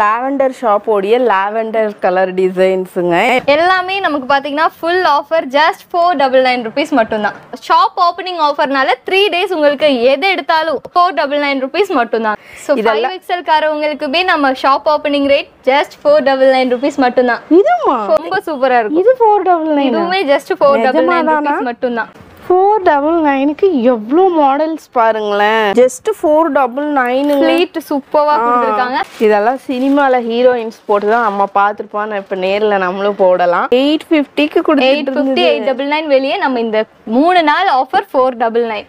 Lavender ஷாப்போடைய lavender colour டிசைன்ஸுங்க எல்லாமே நமக்கு பாத்தீங்கன்னா full offer just four double nine rupees மட்டும்தான். ஷாப் ஓப்பனிங் ஆஃபர்னால த்ரீ டேஸ் உங்களுக்கு எது எடுத்தாலும் ஃபோர் டபுள் நைன் ருபீஸ் மட்டும்தான். ஸோ எக்ஸல் காரவங்களுக்குமே நம்ம shop opening rate just four double nine rupees மட்டும்தான். ரொம்ப சூப்பரா இருக்கும். இது ஃபோர் டபுள் நைன் இதுவுமே just four double nine? Rupees மட்டும்தான். ஃபோர் டபுள் நைனுக்கு எவ்வளோ மாடல்ஸ் பாருங்களேன். ஜஸ்ட் ஃபோர் டபுள் நைனுங்க ஃபிளீட் சூப்பரா கொடுத்துருக்காங்க. இதெல்லாம் சினிமால ஹீரோயின்ஸ் போட்டு தான் நம்ம பார்த்துருப்போம் இப்போ நேர்ல நம்மளும் போடலாம். எயிட் ஃபிஃப்டிக்கு எயிட் கொடுத்துட்டு ஃபிஃப்டி எயிட் டபுள் நைன் வெளியே நம்ம இந்த மூணு நாள் ஆஃபர் ஃபோர் டபுள் நைன்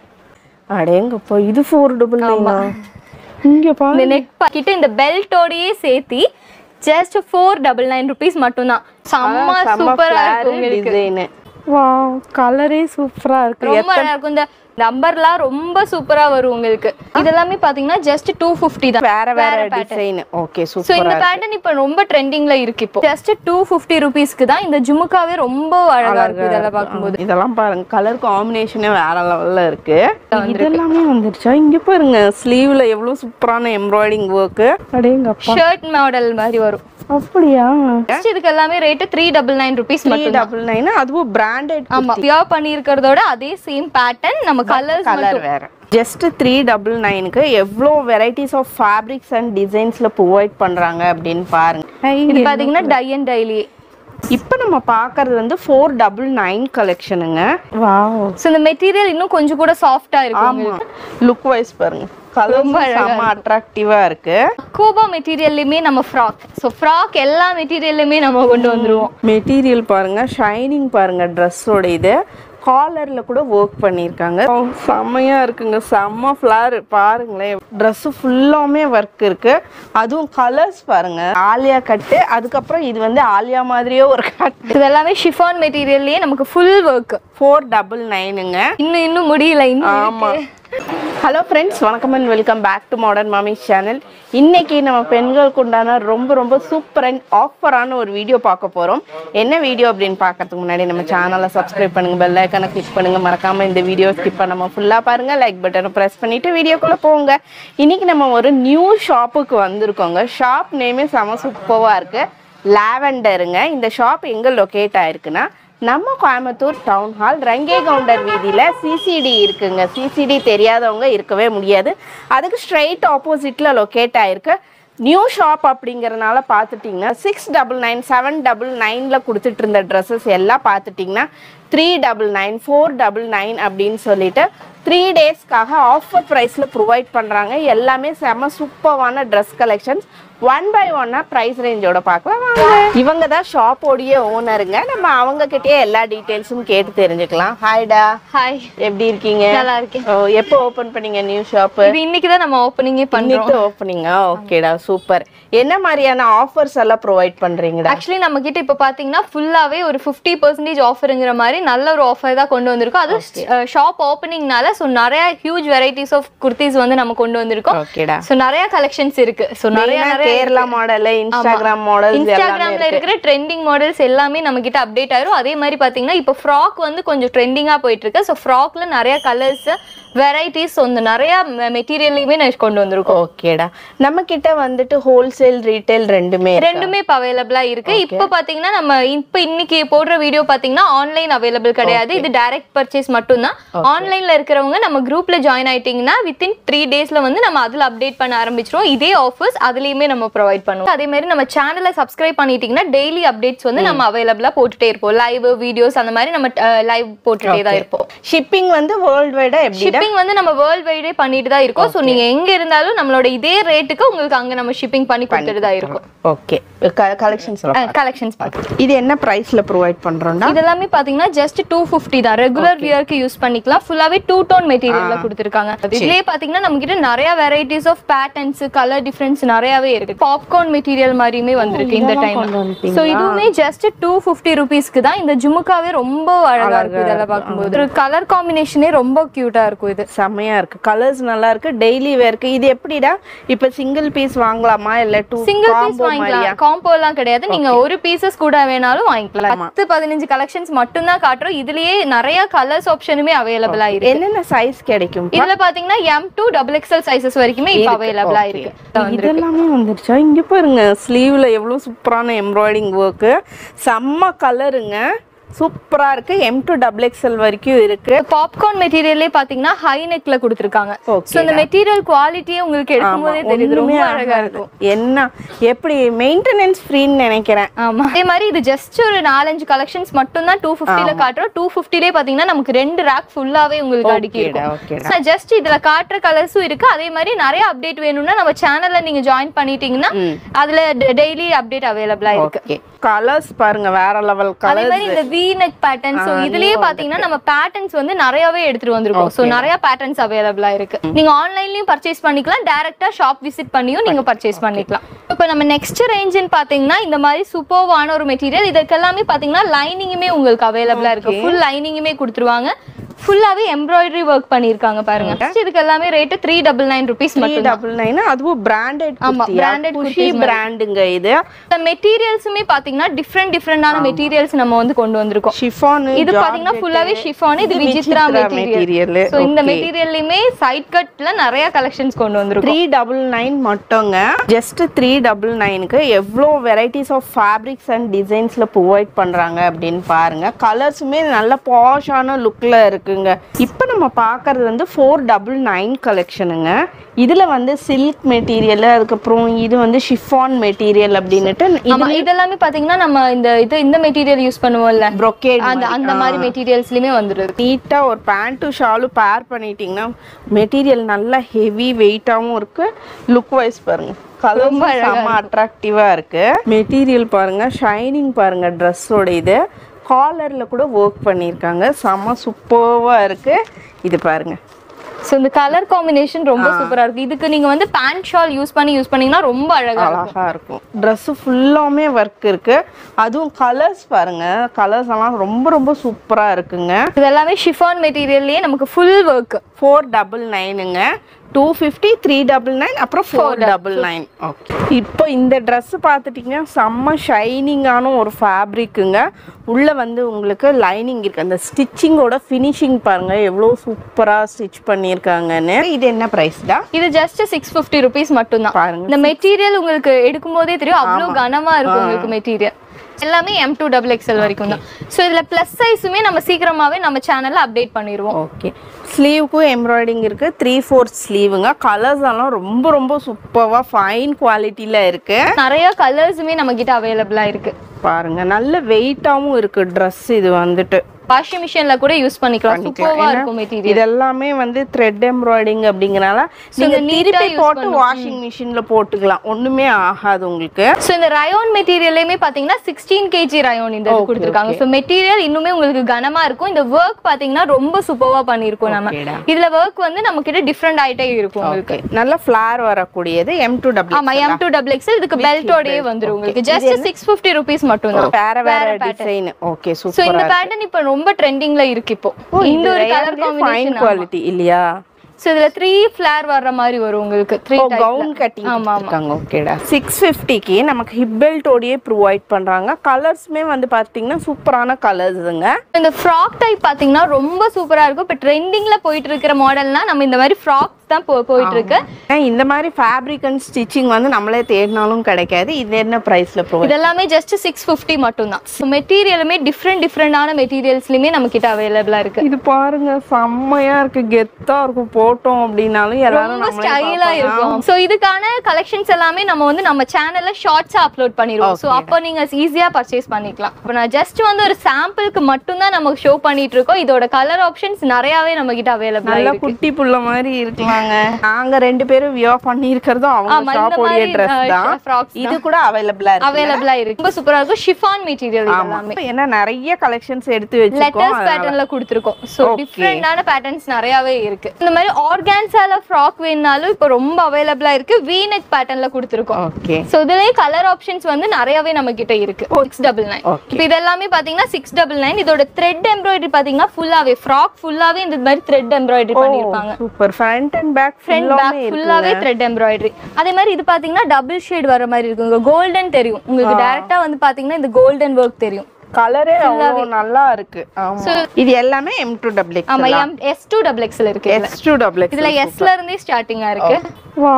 அடேங்கப்பா இது ஃபோர் டபுள் நைனா இங்க இந்த பாருங்க நெக் பாக்கெட் இந்த பெல்ட்டோடயே சேர்த்தி just four double nine rupees மட்டும்தான். செம்ம சூப்பரா இருக்கும் டிசைனு வா கலரே சூப்பரா இருக்கு. ரொம்ப நல்லா இருக்கும். இந்த நம்பர்லாம் ரொம்ப சூப்பரா வரும் உங்களுக்கு. இதெல்லாமே பாத்தீங்கன்னா ஜஸ்ட் டூ ஃபிஃப்டி தான். வேற வேற டிசைன் ஓகே சூப்பர் இந்த பேட்டர்ன் இப்போ ரொம்ப ட்ரெண்டிங்ல இருக்கு இப்போ. ஜஸ்ட் டூ ஃபிஃப்டி ருபீஸ்க்கு தான் இந்த ஜுமுக்காவே ரொம்ப அழகா இருக்கு இதெல்லாம் பார்க்கும்போது. இதெல்லாம் பாருங்க கலர் காம்பினேஷனே வேற லெவல்ல இருக்கு. இதெல்லாமே வந்துருச்சா? இங்க பாருங்க ஸ்லீவ்ல எவ்வளவு சூப்பரான எம்ப்ராய்டிங் ஒர்க் அடேங்கப்பா ஷர்ட் மாடல் மாதிரி வரும். அப்படியா? இதுக்கு எல்லாமே rate three double nine rupees three மட்டும் டபுள் நைன் அதுவும் பிராண்டட் ஆமா பியர் பண்ணியிருக்கிறதோட அதே சேம் பேட்டர்ன் நம்ம கலர்ஸ் கலர் வேற. ஜஸ்ட் த்ரீ டபுள் நைனுக்கு எவ்வளோ வெரைட்டிஸ் ஆஃப் ஃபேப்ரிக்ஸ் அண்ட் டிசைன்ஸ்ல ப்ரொவைட் பண்றாங்க அப்படின்னு பாருங்க. இது பாத்தீங்கன்னா டை அண்ட் டைலி இப்போ நம்ம பார்க்கறது வந்து ஃபோர் டபுள் நைன் கலெக்ஷனுங்க ஸோ இந்த மெட்டீரியல் இன்னும் கொஞ்சம் கூட சாஃப்டா இருக்கும் லுக் வைஸ் பாருங்க. கலர் செம்ம அட்ராக்டிவா இருக்கு. கூபா மெட்டீரியல்லையுமே நம்ம ஃப்ராக் ஸோ ஃப்ராக் எல்லா மெட்டீரியல்லையுமே நம்ம கொண்டு வந்துருவோம். மெட்டீரியல் பாருங்க. ஷைனிங் பாருங்க ட்ரெஸ்ஸோட இது. காலர்ல கூட ஒர்க் பண்ணியிருக்காங்க. ஓ, செம்மையா இருக்குங்க. செம்ம ஃப்ளார் பாருங்களேன். ட்ரெஸ் ஃபுல்லாமே ஒர்க் இருக்கு. அதுவும் கலர்ஸ் பாருங்க. ஆலியா கட்டு. அதுக்கப்புறம் இது வந்து ஆலியா மாதிரியே ஒரு கட் இது எல்லாமே ஷிஃபான் மெட்டீரியல்லையே நமக்கு ஃபுல் ஒர்க் ஃபோர் டபுள் நைனுங்க இன்னும் இன்னும் முடியல இன்னும் ஆமா. ஹலோ ஃப்ரெண்ட்ஸ் வணக்கம் and welcome back to modern Mami channel இன்றைக்கி நம்ம பெண்களுக்கு உண்டான ரொம்ப ரொம்ப சூப்பர் அண்ட் ஆஃபரான ஒரு வீடியோ பார்க்க போகிறோம் என்ன வீடியோ அப்படின்னு பார்க்கறதுக்கு முன்னாடி நம்ம சேனலை சப்ஸ்கிரைப் பண்ணுங்க பெல் ஐக்கனை கிளிக் பண்ணுங்கள் மறக்காமல் இந்த வீடியோ ஸ்கிப் பண்ணாமல் ஃபுல்லாக பாருங்கள் லைக் பட்டனை ப்ரெஸ் பண்ணிவிட்டு வீடியோக்குள்ளே போங்க. இன்றைக்கி நம்ம ஒரு நியூ ஷாப்புக்கு வந்திருக்கோங்க. ஷாப் நேமே செம சூப்பராக இருக்குது லாவெண்டருங்க இந்த ஷாப் எங்கே லொக்கேட் ஆயிருக்குன்னா நம்ம Coimbatore town hall range counter வீதியில் சிசிடி இருக்குங்க. சிசிடி தெரியாதவங்க இருக்கவே முடியாது. அதுக்கு ஸ்ட்ரைட் ஆப்போசிட்டில் லொக்கேட் ஆகிருக்கு நியூ ஷாப் அப்படிங்கிறனால பார்த்துட்டிங்கன்னா six double nine seven double நைனில் கொடுத்துட்டு இருந்த ட்ரெஸ்ஸஸ் எல்லாம் பார்த்துட்டிங்கன்னா three double nine four double nine அப்படின்னு சொல்லிட்டு த்ரீ டேஸ்க்காக ஆஃபர் ப்ரைஸில் ப்ரொவைட் பண்ணுறாங்க எல்லாமே செம சூப்பரான ட்ரெஸ் கலெக்ஷன்ஸ் ஒன் பை ஒன்னாக ப்ரைஸ் ரேஞ்சோட பார்க்கலாம். வாங்க. இவங்க தான் ஷாப்போடைய ஓனருங்க நம்ம அவங்க கிட்டயே எல்லா டீட்டெயில்ஸும் கேட்டு தெரிஞ்சுக்கலாம். ஹாய்டா ஹாய் எப்படி இருக்கீங்க? நல்லா இருக்கேன் ஓ, எப்போ ஓபன் பண்ணீங்க நியூ ஷாப் இன்னைக்கு தான் நம்ம ஓப்பனிங்கே இன்னைக்கு ஓப்பனிங்கா ஓகேடா சூப்பர் என்ன மாதிரியான ஆஃபர்ஸ் எல்லாம் ப்ரொவைட் பண்றீங்கடா ஆக்சுவலி நம்ம கிட்ட இப்போ பாத்தீங்கன்னா ஃபுல்லாவே ஒரு ஃபிஃப்டி பர்சன்டேஜ் ஆஃபருங்கிற மாதிரி நல்ல ஒரு ஆஃபர் தான் கொண்டு வந்திருக்கோம். அது ஷாப் ஓப்பனிங்னால ஸோ நிறைய ஹியூஜ் வெரைட்டிஸ் ஆஃப் குர்த்திஸ் வந்து நம்ம கொண்டு வந்திருக்கோம். ஓகேடா ஸோ நிறைய கலெக்ஷன்ஸ் இருக்கு. ஸோ நிறைய நிறைய கேரளா மாடல் இன்ஸ்டாகிராம் மாடல் இன்ஸ்டாகிராம்ல இருக்கிற ட்ரெண்டிங் மாடல்ஸ் எல்லாமே நம்ம கிட்ட அப்டேட் ஆயிரும். அதே மாதிரி பாத்தீங்கன்னா இப்போ ஃப்ராக் வந்து கொஞ்சம் ட்ரெண்டிங்கா போயிட்டு இருக்கு ஸோ ஃப்ராக்ல நிறைய கலர்ஸ் வெரைட்டிஸ் வந்து நிறைய மெட்டீரியல்லையுமே நான் கொண்டு வந்திருக்கோம். ஓகேடா. நம்ம கிட்ட வந்துட்டு ஹோல்சேல் ரீட்டைல் ரெண்டுமே? ரெண்டுமே இப்போ அவைலபிளா இருக்கு. இப்போ பாத்தீங்கன்னா நம்ம இப்போ இன்னைக்கு போடுற வீடியோ பாத்தீங்கன்னா ஆன்லைன் அவைலபிள் கிடையாது. இது டைரக்ட் பர்ச்சேஸ் மட்டும்தான். ஆன்லைன்ல இருக்கிறவங்க நம்ம குரூப்ல ஜாயின் ஆயிட்டீங்கன்னா வித்தின் த்ரீ டேஸ்ல வந்து நம்ம அதுல அப்டேட் பண்ண ஆரம்பிச்சிருவோம். இதே ஆஃபர்ஸ் அதுலயுமே நம்ம ப்ரொவைட் பண்ணுவோம். அதே மாதிரி நம்ம சேனலை சப்ஸ்கிரைப் பண்ணிட்டீங்கன்னா டெய்லி அப்டேட்ஸ் வந்து நம்ம அவைலபிளா போட்டுட்டே இருப்போம். லைவ் வீடியோஸ் அந்த மாதிரி நம்ம லைவ் போட்டுட்டே தான் இருப்போம். ஷிப்பிங் வந்து வேர்ல்டு வைடா ஷிப்பிங் வந்து நம்ம வேர்ல்ட் வைடே பண்ணிட்டு தான் இருக்கோம். ஸோ நீங்க எங்க இருந்தாலும் நம்மளோட இதே ரேட்டுக்கு உங்களுக்கு அங்க நம்ம ஷிப்பிங் பண்ணி கொடுத்துட்டு தான் இருக்கும். ஓகே கலெக்ஷன்ஸ் கலெக்ஷன்ஸ் பார்த்து இது என்ன பிரைஸ்ல ப்ரொவைட் பண்றோம்டா? இது எல்லாமே பாத்தீங்கன்னா ஜஸ்ட் டூ ஃபிஃப்டி தான். ரெகுலர் வியர்க்கு யூஸ் பண்ணிக்கலாம். ஃபுல்லாவே டூ டோன் மெட்டீரியல்ல கொடுத்துருக்காங்க. இதுலயே பாத்தீங்கன்னா நம்ம கிட்ட நிறைய varieties of patterns colour difference நிறையவே இருக்கு பாப்கார்ன் மெட்டீரியல் மாதிரியுமே வந்திருக்கு இந்த டைம்? ஸோ இதுவுமே ஜஸ்ட் டூ ஃபிஃப்டி ருபீஸ்க்கு தான். இந்த ஜுமுக்காவே ரொம்ப அழகா இருக்கு இதெல்லாம் பார்க்கும்போது. ஒரு கலர் காம்பினேஷனே ரொம்ப கியூட்டா இருக்கும் இது. செம்மையா இருக்கு. கலர்ஸ் நல்லா இருக்கு. டெய்லி வேர்க்கு இது எப்படிடா? இப்ப சிங்கிள் பீஸ் வாங்கலாமா? இல்ல டூ சிங்கிள் பீஸ் வாங்கிக்கலாம். காம்போ எல்லாம் கிடையாது. நீங்க ஒரு பீசஸ் கூட வேணாலும் வாங்கிக்கலாம். பத்து பதினஞ்சு கலெக்ஷன்ஸ் மட்டும் தான் காட்டுறோம். இதுலயே நிறைய கலர்ஸ் ஆப்ஷனுமே அவைலபிளா இருக்கு. என்னென்ன சைஸ் கிடைக்கும் இதுல பாத்தீங்கன்னா M two double XL sizes வரைக்குமே இப்போ அவைலபிளா இருக்கு. இதெல்லாமே வந்துருச்சா இங்கே பாருங்கள் ஸ்லீவில் எவ்வளோ சூப்பரான எம்ப்ராய்டிங் ஒர்க்கு செம்ம கலருங்க சூப்பரா இருக்கு. எம் டு டபுள் எக்ஸ்எல் வரைக்கும் இருக்கு. பாப்கார்ன் மெட்டீரியல்லே பாத்தீங்கன்னா ஹை நெக்ல கொடுத்துருக்காங்க. சோ இந்த மெட்டீரியல் குவாலிட்டியே உங்களுக்கு எடுக்கும் போதே தெரியுது. ரொம்ப ஒண்ணுமே அழகா ஆகாது. இருக்கும் என்ன? எப்படி மெயின்டெனன்ஸ் ஃப்ரீன்னு நினைக்கிறேன். ஆமா. அதே மாதிரி இது ஜஸ்ட் ஒரு நாலஞ்சு கலெக்ஷன்ஸ் மட்டும் தான் டூ ஃபிஃப்டில காட்டுறோம். டூ ஃபிஃப்டிலே பாத்தீங்கன்னா நமக்கு ரெண்டு ரேக் ஃபுல்லாவே உங்களுக்கு அடுக்கி ஓகேடா இருக்கும். ஓகேடா ஜஸ்ட் இதுல காட்டுற கலர்ஸும் இருக்கு. அதே மாதிரி நிறைய அப்டேட் வேணும்னா நம்ம சேனல்ல நீங்க ஜாயின் பண்ணிட்டீங்கன்னா அதுல டெய்லி அப்டேட் அவைலபிளா இருக்கு. ஓகே கலர்ஸ் பாருங்க வேற லெவல் அதே மாதிரி இந்த வி நெக் பேட்டர்ன் சோ இதுலயே பாத்தீங்கன்னா நம்ம பேட்டர்ன்ஸ் வந்து நிறையவே எடுத்துட்டு வந்திருக்கோம். சோ நிறைய பேட்டர்ன்ஸ் அவைலபிளா இருக்கு. நீங்க ஆன்லைன்லயும் பர்ச்சேஸ் பண்ணிக்கலாம். டைரக்டா ஷாப் விசிட் பண்ணியும் நீங்க பர்ச்சேஸ் பண்ணிக்கலாம். இப்போ நம்ம நெக்ஸ்ட் ரேஞ்சுன்னு பாத்தீங்கன்னா இந்த மாதிரி சூப்பர்வான ஒரு மெட்டீரியல் இதுக்கெல்லாமே பாத்தீங்கன்னா லைனிங்குமே உங்களுக்கு அவைலபிளா இருக்கு. ஃபுல் லைனிங்குமே கொடுத்துருவாங்க. ஃபுல்லாவே எம்ப்ராய்டரி ஒர்க் பண்ணிருக்காங்க பாருங்க. இதுக்கு எல்லாமே rate three double nine rupees மட்டும் டபுள் நைன் அதுவும் பிராண்டட் ஆமா, குஷி பிராண்டுங்க இது. மெட்டீரியல்ஸுமே பாத்தீங்கன்னா டிஃப்ரெண்ட் டிஃப்ரெண்டான மெட்டீரியல்ஸ் நம்ம வந்து கொண்டு வந்திருக்கோம். ஷிஃபான் இது பாத்தீங்கன்னா ஃபுல்லாவே ஷிஃபான் இது விசித்ரா மெட்டீரியல் சோ இந்த மெட்டீரியல்லையுமே சைட் கட்ல நிறைய கலெக்ஷன்ஸ் கொண்டு வந்திருக்கோம். த்ரீ டபுள் நைன் மட்டுங்க. ஜஸ்ட் த்ரீ டபுள் நைனுக்கு எவ்வளோ வெரைட்டிஸ் ஆஃப் ஃபேப்ரிக்ஸ் அண்ட் டிசைன்ஸில் ப்ரொவைட் பண்ணுறாங்க அப்படின்னு பாருங்க. கலர்ஸுமே நல்ல பாஷான லுக்கில் இருக்குங்க. இப்போ நம்ம பார்க்கறது வந்து ஃபோர் டபுள் நைன் கலெக்ஷனுங்க இதில் வந்து சில்க் மெட்டீரியல் அதுக்கப்புறம் இது வந்து ஷிஃபான் மெட்டீரியல் அப்படின்னுட்டு இதெல்லாமே பாத்தீங்கன்னா நம்ம இந்த இது இந்த மெட்டீரியல் யூஸ் பண்ணுவோம்ல. ப்ரொக்கேட் அந்த அந்த மாதிரி மெட்டீரியல்ஸ்லயுமே வந்துருது. நீட்டாக ஒரு பேண்ட்டும் ஷாலும் பேர் பண்ணிட்டீங்கன்னா மெட்டீரியல் நல்லா ஹெவி வெயிட்டாகவும் இருக்கு. லுக் வைஸ் பாருங்க. கலர் செம்ம அட்ராக்டிவாக இருக்கு. மெட்டீரியல் பாருங்க ஷைனிங் பாருங்க ட்ரெஸ்ஸோட இது. காலரில் கூட ஒர்க் பண்ணியிருக்காங்க. செம்ம சூப்பர்வாக இருக்கு. இது பாருங்க. சோ இந்த கலர் காம்பினேஷன் ரொம்ப சூப்பரா இருக்கு. இதுக்கு நீங்க வந்து பேண்ட் ஷால் யூஸ் பண்ணி யூஸ் பண்ணீங்கன்னா ரொம்ப அழகா இருக்கும். அழகா இருக்கும். Dress ஃபுல்லாமே ஒர்க் இருக்கு. அதுவும் கலர்ஸ் பாருங்க. கலர்ஸ் எல்லாம் ரொம்ப ரொம்ப சூப்பரா இருக்குங்க. இது எல்லாமே ஷிஃபான் மெட்டீரியல்லயே நமக்கு full work four double நைனுங்க two fifty three double nine அப்புறம் ஃபோர் டபுள் நைன் ஓகே இப்போ இந்த ட்ரெஸ் பார்த்துட்டிங்கன்னா செம்ம ஷைனிங்கான ஒரு ஃபேப்ரிக்குங்க உள்ளே வந்து உங்களுக்கு லைனிங் இருக்குது அந்த ஸ்டிச்சிங்கோட ஃபினிஷிங் பாருங்க எவ்வளோ சூப்பராக ஸ்டிச் பண்ணியிருக்காங்கன்னு. இது என்ன ப்ரைஸ்டா இது ஜஸ்ட் சிக்ஸ் ஃபிஃப்டி ருபீஸ் மட்டும்தான். பாருங்க. இந்த மெட்டீரியல் உங்களுக்கு எடுக்கும் போதே தெரியும் அவ்வளவு கனமா இருக்கும் உங்களுக்கு மெட்டீரியல் எல்லாமே எம் டூ டபுள் எக்ஸ்எல் வரைக்கும் தான். ஸோ இதுல ப்ளஸ் சைஸுமே நம்ம சீக்கிரமாவே நம்ம சேனல்ல அப்டேட் பண்ணிடுவோம் ஓகே ஸ்லீவுக்கும் எம்ப்ராய்டிங் இருக்குது த்ரீ ஃபோர்த் ஸ்லீவுங்க கலர்ஸ் எல்லாம் ரொம்ப ரொம்ப சூப்பராக ஃபைன் குவாலிட்டியில் இருக்குது நிறைய கலர்ஸுமே நம்ம கிட்ட அவைலபிளா இருக்கு. பாருங்க. நல்ல வெயிட்டாகவும் இருக்குது ட்ரெஸ் இது வந்துட்டு. வாஷிங் மிஷின்ல கூட யூஸ் பண்ணிக்கலாம். சூப்பர்வா இருக்கும் மெட்டீரியல் இது எல்லாமே வந்து த்ரெட் எம்ப்ராய்டிங் அப்படிங்கறனால நீங்க திருப்பி போட்டு வாஷிங் மிஷின்ல போட்டுக்கலாம். ஒண்ணுமே ஆகாது உங்களுக்கு. ஸோ இந்த ரயோன் மெட்டீரியல்லையுமே பாத்தீங்கன்னா சிக்ஸ்டீன் கேஜி ரயோன் இந்த கொடுத்துருக்காங்க. ஸோ மெட்டீரியல் இன்னுமே உங்களுக்கு கனமா இருக்கும். இந்த ஒர்க் பாத்தீங்கன்னா ரொம்ப சூப்பர்வா பண்ணியிருக்கோம் நம்ம. இதுல ஒர்க் வந்து நம்ம கிட்ட டிஃப்ரெண்ட் ஆயிட்டே இருக்கும் உங்களுக்கு. நல்ல ஃபிளார் வரக்கூடியது எம் டூ ஆமா W M two double XL இதுக்கு பெல்ட்டோடயே வந்துரும் உங்களுக்கு. ஜஸ்ட் சிக்ஸ் ஃபிஃப்டி ருபீஸ் மட்டும் தான் வேற வேற டிசைன் ஓகே சூப்பர் இந்த பேட்டர்ன் இப்போ ரொம்ப ட்ரெண்டிங்ல இருக்கு இப்போ. இந்த ஒரு கலர் காம்பினேஷன் குவாலிட்டி இல்லையா? ஸோ இதுல த்ரீ ஃபிளேர் வர்ற மாதிரி வரும் உங்களுக்கு. த்ரீ கவுன் கட்டிங் இருக்காங்க ஓகேடா சிக்ஸ் ஃபிஃப்டிக்கு நமக்கு ஹிப் பெல்ட்டோடயே ப்ரொவைட் பண்றாங்க. கலர்ஸுமே வந்து பார்த்தீங்கன்னா சூப்பரான கலர்ஸுங்க இந்த ஃப்ராக் டைப் பாத்தீங்கன்னா ரொம்ப சூப்பரா இருக்கும். இப்போ ட்ரெண்டிங்ல போயிட்டு இருக்கிற மாடல்னா நம்ம இந்த மாதிரி ஃப்ராக்ஸ் தான் போ- போயிட்டு இருக்கு இந்த மாதிரி ஃபேப்ரிக் அண்ட் ஸ்டிச்சிங் வந்து நம்மளே தேடினாலும் கிடைக்காது. இது என்ன ப்ரைஸ்ல ப்ரொவைட் இதெல்லாமே ஜஸ்ட் சிக்ஸ் ஃபிஃப்டி மட்டும் தான் ஸோ மெட்டீரியலுமே டிஃப்ரெண்ட் டிஃப்ரெண்டான மெட்டீரியல்ஸ்லயுமே நம்ம கிட்ட அவைலபிளா இருக்கு. இது பாருங்க செம்மையா இருக்கு. கெத்தா இருக்கும். போட்டோம் அப்படின்னாலும் எல்லாரும் ஸ்டைலா. இருக்கும். சோ இதுக்கான கலெக்ஷன்ஸ் எல்லாமே நம்ம வந்து நம்ம சேனல்ல ஷார்ட்ஸா அப்லோட் பண்ணிடுவோம். சோ அப்போ நீங்க ஈஸியா பர்ச்சேஸ் பண்ணிக்கலாம். இப்போ நான் ஜஸ்ட் வந்து ஒரு சாம்பிளுக்கு மட்டும் தான் நம்ம ஷோ பண்ணிட்டு இருக்கோம் இதோட கலர் ஆப்ஷன்ஸ் நிறையவே நம்ம கிட்ட அவைலபிளா குட்டி புள்ள மாதிரி இருக்கலாங்க நாங்க ரெண்டு பேரும் வியோ பண்ணியிருக்கிறதும் அவங்க மாதிரி, ட்ரெஸ் அஹ், தான். இது கூட அவைலபிளா இருக்கு அவைலபிளா இருக்கு. ரொம்ப சூப்பரா இருக்கும். ஷிஃபான் மெட்டீரியல் எல்லாமே. ஏன்னா நிறைய கலெக்ஷன்ஸ் எடுத்து வச்சிருக்கோம். லெட்டர்ஸ் பேட்டர்ன்ல கொடுத்துருக்கோம். Okay. டிஃப்ரெண்டான பேட்டர்ன்ஸ் நிறையவே இருக்கு. இந்த மாதிரி ஆர்கான்ஸால ஃப்ராக் வேணுனாலும் இப்போ ரொம்ப அவைலபிளா இருக்கு. வீனெக் பேட்டர்ன்ல கொடுத்துருக்கோம். ஓகே ஸோ இதுலயே கலர் ஆப்ஷன்ஸ் வந்து நிறையவே நம்ம கிட்ட இருக்கு சிக்ஸ் டபுள் நைன். இப்போ இதெல்லாமே பாத்தீங்கன்னா சிக்ஸ் டபுள் நைன் இதோட த்ரெட் எம்ப்ராய்டரி பாத்தீங்கன்னா ஃபுல்லாவே ஃப்ராக் ஃபுல்லாவே இந்த மாதிரி த்ரெட் எம்ப்ராய்டரி பண்ணிருப்பாங்க super front and back front back ஃபுல்லாவே த்ரெட் எம்ப்ராய்டரி அதே மாதிரி இது பாத்தீங்கன்னா டபுள் ஷேட் வர மாதிரி இருக்குங்க. கோல்டன் தெரியும். உங்களுக்கு டைரக்டா வந்து பாத்தீங்கன்னா இந்த கோல்டன் ஒர்க் தெரியும். கலரே அவ்வளோ நல்லா இருக்கு. இது எல்லாமே எம் டூ டபுள் ஆமா M S two double XL இருக்கு. எக்ஸ் டூ டபுள் இதுல எஸ்ல இருந்தே ஸ்டார்டிங்கா இருக்கு. வா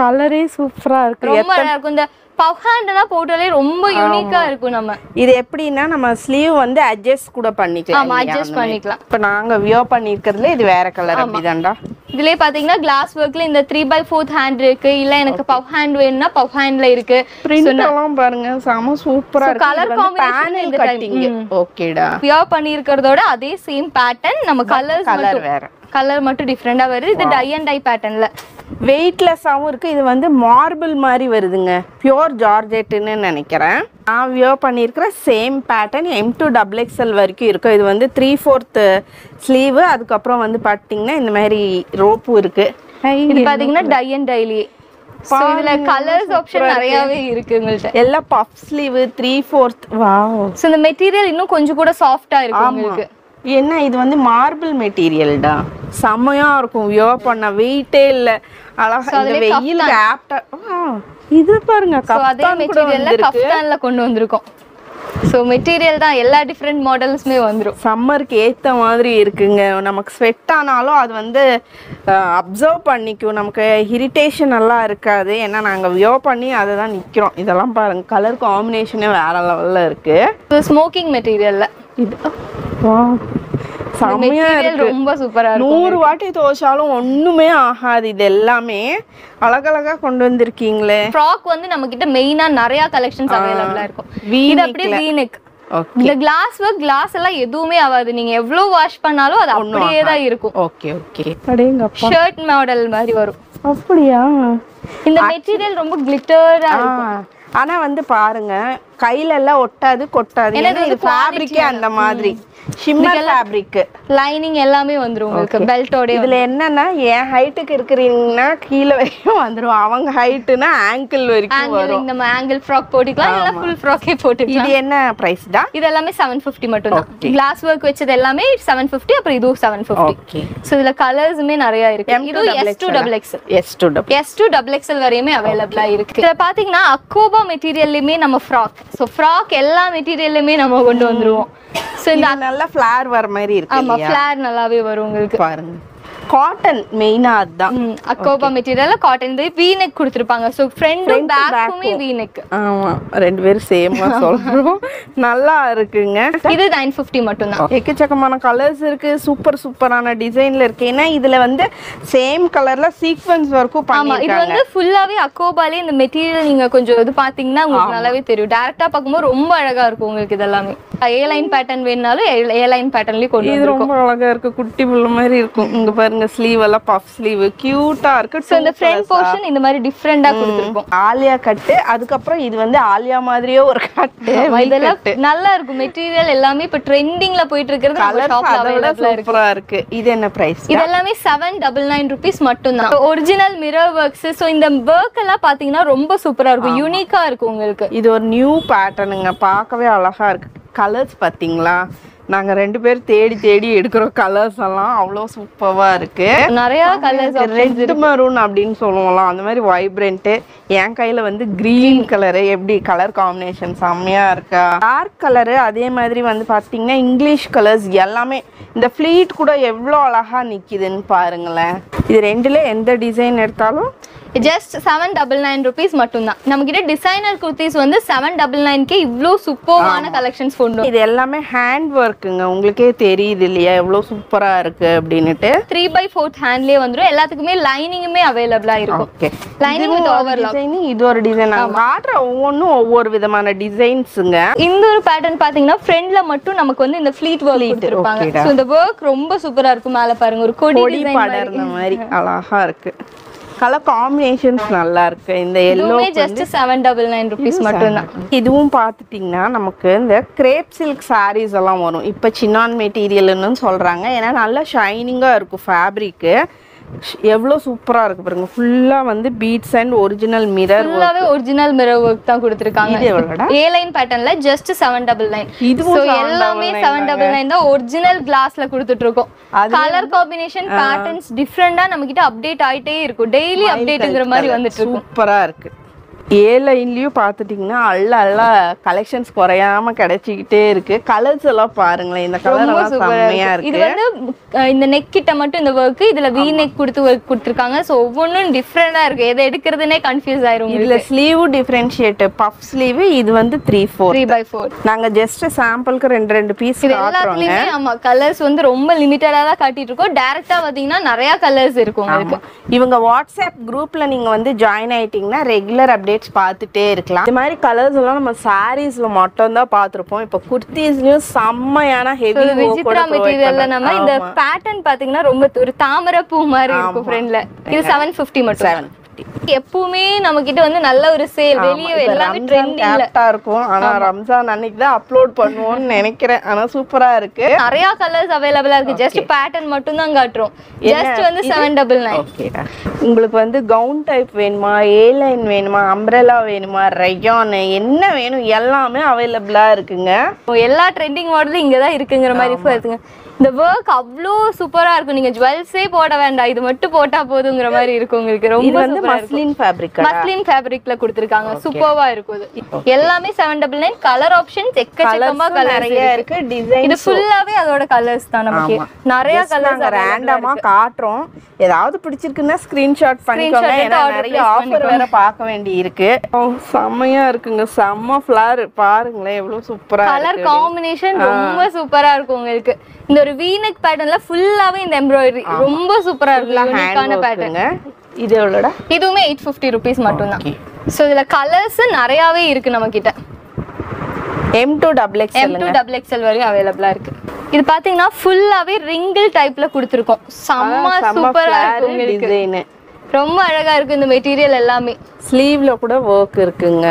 கலரே சூப்பரா இருக்கு. ரொம்ப நல்லா இருக்கும். இந்த பவ் ஹேண்ட்லாம் போட்டாலே ரொம்ப யூனிக்கா இருக்கும் நம்ம. இது எப்படின்னா நம்ம ஸ்லீவ் வந்து அட்ஜஸ்ட் கூட பண்ணிக்கலாம் ஆமா? அட்ஜஸ்ட் பண்ணிக்கலாம். இப்ப நாங்க வியோ பண்ணிருக்கிறதுல இது வேற கலர் அப்படிதான்டா. இதுலயே பாத்தீங்கன்னா கிளாஸ் ஒர்க்ல இந்த த்ரீ பை ஃபோர்த் ஹேண்ட் இருக்கு. இல்ல எனக்கு பவ் ஹேண்ட் வேணும்னா பவ் ஹேண்ட்ல இருக்கு. பிரிண்ட் எல்லாம் பாருங்க செம சூப்பரா இருக்கு. இந்த time. cutting ஓகேடா பியர் பண்ணியிருக்கிறதோட அதே சேம் பேட்டர்ன் நம்ம கலர்ஸ் கலர் வேற. கலர் மட்டும் டிஃப்ரெண்டா வருது. இது டை அண்ட் டை பேட்டர்ன்ல வெயிட்லெஸ்ஸாகவும் இருக்கு. இது வந்து மார்பிள் மாதிரி வருதுங்க. பியோர் ஜார்ஜெட்டுன்னு நினைக்கிறேன். நான் வியோ பண்ணியிருக்கிற same pattern M two double XL வரைக்கும் இருக்கும். இது வந்து த்ரீ ஃபோர்த்து ஸ்லீவு அதுக்கப்புறம் வந்து பார்த்தீங்கன்னா இந்த மாதிரி ரோப்பும் இருக்கு. இது பாத்தீங்கன்னா டை அண்ட் டைலி இதுல கலர்ஸ் ஆப்ஷன் நிறையவே இருக்கு உங்கள்ட்ட. எல்லாம் பஃப் ஸ்லீவு த்ரீ ஃபோர்த் வா ஸோ இந்த மெட்டீரியல் இன்னும் கொஞ்சம் கூட சாஃப்டா இருக்கும் உங்களுக்கு. என்ன இது வந்து மார்பிள் மெட்டீரியல்டா செம்மையா இருக்கும். வியோ பண்ண வெயிட்டே இல்ல. அழகா இந்த வெயிலுக்கு ஆப்டா இது பாருங்க அதே மெட்டீரியல்ல கஃப்தான்ல கொண்டு வந்திருக்கோம். ஸோ மெட்டீரியல் தான் எல்லா டிஃப்ரெண்ட் மாடல்ஸுமே வந்துரும். சம்மருக்கு ஏத்த மாதிரி இருக்குங்க. நமக்கு ஸ்வெட் ஆனாலும் அது வந்து அப்சர்வ் பண்ணிக்கும். நமக்கு இரிட்டேஷன் எல்லாம் இருக்காது. ஏன்னா நாங்க வியோ பண்ணி அதை தான் நிக்கிறோம். இதெல்லாம் பாருங்க. கலர் காம்பினேஷனே வேற லெவல்ல இருக்கு. இது ஸ்மோக்கிங் மெட்டீரியல்ல இது வா. செம்மையா இருக்கு. ரொம்ப சூப்பரா இருக்கும். நூறு வாட்டி துவைச்சாலும் ஒண்ணுமே ஆகாது இது எல்லாமே. அழகழகா கொண்டு வந்திருக்கீங்களே. ஃப்ராக் வந்து நம்ம கிட்ட மெயினா நிறைய கலெக்ஷன்ஸ் அவைலபிளா இருக்கும். இது அப்படியே வீனெக் ஓகே இந்த கிளாஸ் ஒர்க் கிளாஸ் எல்லாம் எதுவுமே ஆகாது. நீங்க எவ்வளவு வாஷ் பண்ணாலும் அது அப்படியே தான் இருக்கும். ஓகே ஓகே அடேங்கப்பா. ஷர்ட் மாடல் மாதிரி வரும். அப்படியா? இந்த மெட்டீரியல் ரொம்ப கிளிட்டரா ஆ, ஆனா வந்து பாருங்க கையில எல்லாம் ஒட்டாது கொட்டாது. ஏன்னா இது இது ஃபேப்ரிக்கே அந்த மாதிரி. ஷிம்மர் ஃபேப்ரிக் லைனிங் எல்லாமே வந்துரும் உங்களுக்கு பெல்ட்டோட இதுல என்னன்னா என் ஹைட்டுக்கு இருக்கிறீங்கன்னா கீழே வரைக்கும் வந்துரும். அவங்க ஹைட்டுனா ஆங்கிள் வரைக்கும் வரும். நம்ம ஆங்கிள் ஃப்ராக் போட்டுக்கலாம் இல்ல ஃபுல் ஃப்ராக்கே போட்டுக்கலாம். இது என்ன பிரைஸ்டா இது எல்லாமே செவன் ஃபிஃப்டி மட்டும் தான் கிளாஸ் ஒர்க் வச்சது எல்லாமே செவன் ஃபிஃப்டி அப்புறம் இதுவும் செவன் ஃபிஃப்டி ஓகே ஸோ இதுல கலர்ஸுமே நிறைய இருக்கு. இது S two double X S two double S two double XL வரையுமே அவைலபிளா இருக்கு. இதுல பாத்தீங்கன்னா அக்கோபா மெட்டீரியல்லையுமே நம்ம ஃப்ராக் ஸோ ஃப்ராக் எல்லா மெட்டீரியல்லுமே நம்ம கொண்டு வந்துருவோம். ஸோ இந்த நல்லா ஃபிளார் வர மாதிரி இருக்கு ஆமா ஃபிளார் நல்லாவே வரும் உங்களுக்கு. பாருங்க. காட்டன் மெயினா அதுதான் அக்கோபா மெட்டீரியல்ல காட்டன் இது வீநெக் கொடுத்துருப்பாங்க. ஸோ ஃப்ரண்டும் பேக்குமே வீநெக் ஆமா ரெண்டு பேரும் சேமா சொல்றோம். நல்லா இருக்குங்க. இது நைன் ஃபிஃப்டி மட்டும் தான் எக்கச்சக்கமான கலர்ஸ் இருக்கு. சூப்பர் சூப்பரான டிசைன்ல இருக்கு. ஏன்னா இதுல வந்து சேம் கலர்ல சீக்வன்ஸ் ஒர்க்கும் ஆமா இது வந்து ஃபுல்லாவே அக்கோபாலே இந்த மெட்டீரியல் நீங்க கொஞ்சம் இது பாத்தீங்கன்னா உங்களுக்கு நல்லாவே தெரியும். டேரக்டா பார்க்கும்போது ரொம்ப அழகா இருக்கும் உங்களுக்கு இதெல்லாமே. ஏ லைன் பேட்டர்ன் வேணுனாலும் ஏ லைன் பேட்டர்ன்லயே கொண்டு இது ரொம்ப அழகா இருக்கு. குட்டி புள்ள மாதிரி இருக்கும். இங்க பாருங்க ஸ்லீவ் எல்லாம் பஃப் ஸ்லீவ் கியூட்டா இருக்கு ஸோ இந்த ஃப்ரண்ட் போர்ஷன் இந்த மாதிரி டிஃப்ரெண்டா கொடுத்துருக்கோம் ஆலியா கட்டு அதுக்கப்புறம் இது வந்து ஆலியா மாதிரியே ஒரு கட்டு இதெல்லாம் நல்லா இருக்கும். மெட்டீரியல் எல்லாமே இப்ப ட்ரெண்டிங்ல போயிட்டு இருக்கிறது கலர் ஷாப்ல அதை விட அவைலபிளா இருக்கு. சூப்பரா இருக்கு. இது என்ன பிரைஸ் இது எல்லாமே செவன் டபுள் நைன் ருபீஸ் மட்டும் தான் ஒரிஜினல் மிரர் ஒர்க்ஸ் ஸோ இந்த ஒர்க் எல்லாம் பாத்தீங்கன்னா ரொம்ப சூப்பரா இருக்கும். யூனிக்கா இருக்கும் உங்களுக்கு. இது ஒரு நியூ பேட்டர்னுங்க பார்க்கவே அழகா இருக்கு. கலர்ஸ் பாத்தீங்களா? நாங்க ரெண்டு பேரும் தேடி தேடி எடுக்கிற கலர்ஸ் எல்லாம் அவ்வளோ சூப்பரா இருக்கு. நிறைய கலர்ஸ் ரெட் மரூன் அப்படின்னு சொல்லுவோம்ல அந்த மாதிரி வைப்ரண்ட்டு என் கையில வந்து கிரீன் கலரு எப்படி கலர் காம்பினேஷன் செம்மையா இருக்கா? டார்க் கலரு அதே மாதிரி வந்து பாத்தீங்கன்னா இங்கிலீஷ் கலர்ஸ் எல்லாமே. இந்த ஃப்ளீட் கூட எவ்வளோ அழகா நிக்குதுன்னு பாருங்களேன். இது ரெண்டுல எந்த டிசைன் எடுத்தாலும் just seven double nine rupees மட்டும் தான் நம்ம கிட்ட டிசைனர் குர்த்திஸ் வந்து செவன் டபுள் நைன்கே இவ்வளோ சூப்பர்வான கலெக்ஷன்ஸ் கொண்டு இது எல்லாமே ஹேண்ட் ஒர்க்குங்க உங்களுக்கே தெரியுது இல்லையா? எவ்வளோ சூப்பரா இருக்கு அப்படின்னுட்டு. த்ரீ பை ஃபோர்த் ஹேண்ட்லயே வந்துரும். எல்லாத்துக்குமே லைனிங்குமே அவைலபிளா இருக்கும். ஓகே லைனிங் வித் டிசைன் இது ஒரு டிசைன் காட்டுற ஒவ்வொன்றும் ஒவ்வொரு விதமான டிசைன்ஸுங்க இந்த ஒரு பேட்டர்ன் பாத்தீங்கன்னா ஃப்ரண்ட்ல மட்டும் நமக்கு வந்து இந்த ஃப்ளீட் ஒர்க் okayடா. ஸோ இந்த ஒர்க் ரொம்ப சூப்பரா இருக்கும் மேல பாருங்க. ஒரு கொடி மாதிரி. அழகா இருக்கு. கலர் காம்பினேஷன்ஸ் நல்லா இருக்கு இந்த yellow just seven double nine rupees மட்டும் தான் இதுவும் பார்த்துட்டிங்கன்னா நமக்கு இந்த கிரேப் சில்க் sarees எல்லாம் வரும். இப்போ சின்னான் மெட்டீரியல்னு சொல்றாங்க. ஏன்னா நல்லா ஷைனிங்காக இருக்கும் ஃபேப்ரிக்கு எவ்வளோ சூப்பராக இருக்கு பாருங்க. ஃபுல்லாக வந்து பீட்ஸ் அண்ட் ஒரிஜினல் மிரர் ஃபுல்லாவே ஒரிஜினல் மிரர் ஒர்க் தான் கொடுத்துருக்காங்க. இது எவ்வளோடா ஏ லைன் பேட்டர்ன்ல ஜஸ்ட் செவன் டபுள் நைன் 799 எல்லாமே செவன் டபுள் நைன் தான் ஒரிஜினல் கிளாஸ்ல கொடுத்துட்டு இருக்கோம் அது கலர் காம்பினேஷன் பேட்டர்ன்ஸ் டிஃப்ரெண்டா நம்ம கிட்ட அப்டேட் ஆயிட்டே இருக்கும். டெய்லி அப்டேட்ங்கிற மாதிரி வந்துட்டு சூப்பராக இருக்கு. ஏ லைன்லயும் பார்த்துட்டிங்கன்னா அள்ள அள்ள கலெக்ஷன்ஸ் குறையாம கிடைச்சிக்கிட்டே இருக்கு. கலர்ஸ் எல்லாம் பாருங்களேன் இந்த கலர் எல்லாம் செம்மையா இருக்கு. இது வந்து இந்த நெக் கிட்ட மட்டும் இந்த ஒர்க் இதுல வி நெக் கொடுத்து ஒர்க் கொடுத்துருக்காங்க. சோ ஒவ்வொன்றும் டிஃப்ரெண்டா இருக்கு. எதை எடுக்கிறதுனே கன்ஃபியூஸ் ஆயிரும் இதுல ஸ்லீவ் டிஃபரன்ஷியேட் பஃப் ஸ்லீவ் இது வந்து three four three by four நாங்க ஜஸ்ட் சாம்பிளுக்கு ரெண்டு ரெண்டு பீஸ் எல்லாத்துலயுமே ஆமா கலர்ஸ் வந்து ரொம்ப லிமிட்டடா தான் காட்டிட்டு இருக்கோம் டைரக்டா பாத்தீங்கன்னா நிறைய கலர்ஸ் இருக்கும் இவங்க வாட்ஸ்அப் குரூப்ல நீங்க வந்து ஜாயின் ஆயிட்டீங்கன்னா ரெகுலர் அப்டேட்ஸ் பார்த்துட்டே இருக்கலாம். இந்த மாதிரி கலர்ஸ் எல்லாம் நம்ம சாரீஸ்ல மட்டும் தான் பார்த்திருப்போம். இப்போ குர்த்திஸ்லயும் செம்மையான ஹெவி விசித்ரா மெட்டீரியல்ல நம்ம இந்த பேட்டர்ன் பாத்தீங்கன்னா ரொம்ப ஒரு தாமரை பூ மாதிரி இருக்கும் ஃப்ரெண்ட்ல இது செவன் பிப்டி மட்டும். செவன் எப்பவுமே நம்ம கிட்ட வந்து நல்ல ஒரு சேல் வெளியே எல்லாமே ட்ரெண்டிங்ல இருக்கும். ஆனா ரம்ஜான் அன்னைக்கு தான் அப்லோட் பண்ணுவோம்னு நினைக்கிறேன். ஆனா சூப்பரா இருக்கு. நிறைய கலர்ஸ் அவைலபிளா இருக்கு. ஜஸ்ட் பேட்டர்ன் மட்டும் தான் காட்டுறோம். ஜஸ்ட் வந்து செவன் டபுள் நைன் உங்களுக்கு வந்து கவுன் டைப் வேணுமா? ஏ லைன் வேணுமா? அம்ப்ரெலா வேணுமா? ரயான் என்ன வேணும்? எல்லாமே அவைலபிளா இருக்குங்க. எல்லா ட்ரெண்டிங் மாடலும் இங்க தான் இருக்குங்கிற மாதிரி இருக்குங்க. இந்த ஒர்க் அவ்வளோ சூப்பரா இருக்கும். நீங்க ஜுவல்ஸே போட வேண்டாம். இது மட்டும் போட்டா போதுங்கிற மாதிரி இருக்கும் உங்களுக்கு. ரொம்ப வந்து மஸ்லின் ஃபேப்ரிக் மஸ்லின் ஃபேப்ரிக்ல கொடுத்திருக்காங்க. சூப்பர்வா இருக்கும் இது. எல்லாமே seven double nine colour options எக்கச்சக்கமா கலர் இருக்கு. டிசைன் இது ஃபுல்லாவே அதோட கலர்ஸ் தான் நமக்கு. நிறைய கலர்ஸ் நாங்க ரேண்டமா காட்டுறோம். ஏதாவது பிடிச்சிருக்குன்னா ஸ்கிரீன்ஷாட் பண்ணிக்கோங்க. ஏன்னா நிறைய ஆஃபர் வேற பார்க்க வேண்டி இருக்கு. செம்மையா இருக்குங்க. செம்ம ஃபிளார் பாருங்களேன் எவ்வளவு சூப்பரா கலர் காம்பினேஷன் ரொம்ப சூப்பரா இருக்கும் உங்களுக்கு. இந்த ஒரு வீனக் பேட்டர்ன்ல ஃபுல்லாவே இந்த எம்ப்ராய்டரி ரொம்ப சூப்பரா இருக்கும் யூனிக்கான பேட்டர்ன் இருக்குங்க இது எவ்வளோடா? இதுவுமே எயிட் ஃபிஃப்டி ருபீஸ் மட்டும்தான். ஸோ இதுல கலர்ஸ் நிறையாவே இருக்கு நம்ம கிட்ட M two double X M two double XL வரையும் அவைலபிளா இருக்கு. இது பாத்தீங்கன்னா ஃபுல்லாவே ரிங்கிள் டைப்ல கொடுத்துருக்கோம். செம்ம சூப்பரா இருக்கும் டிசைன் ரொம்ப அழகா இருக்கு இந்த மெட்டீரியல் எல்லாமே. ஸ்லீவ்ல கூட ஒர்க் இருக்குங்க.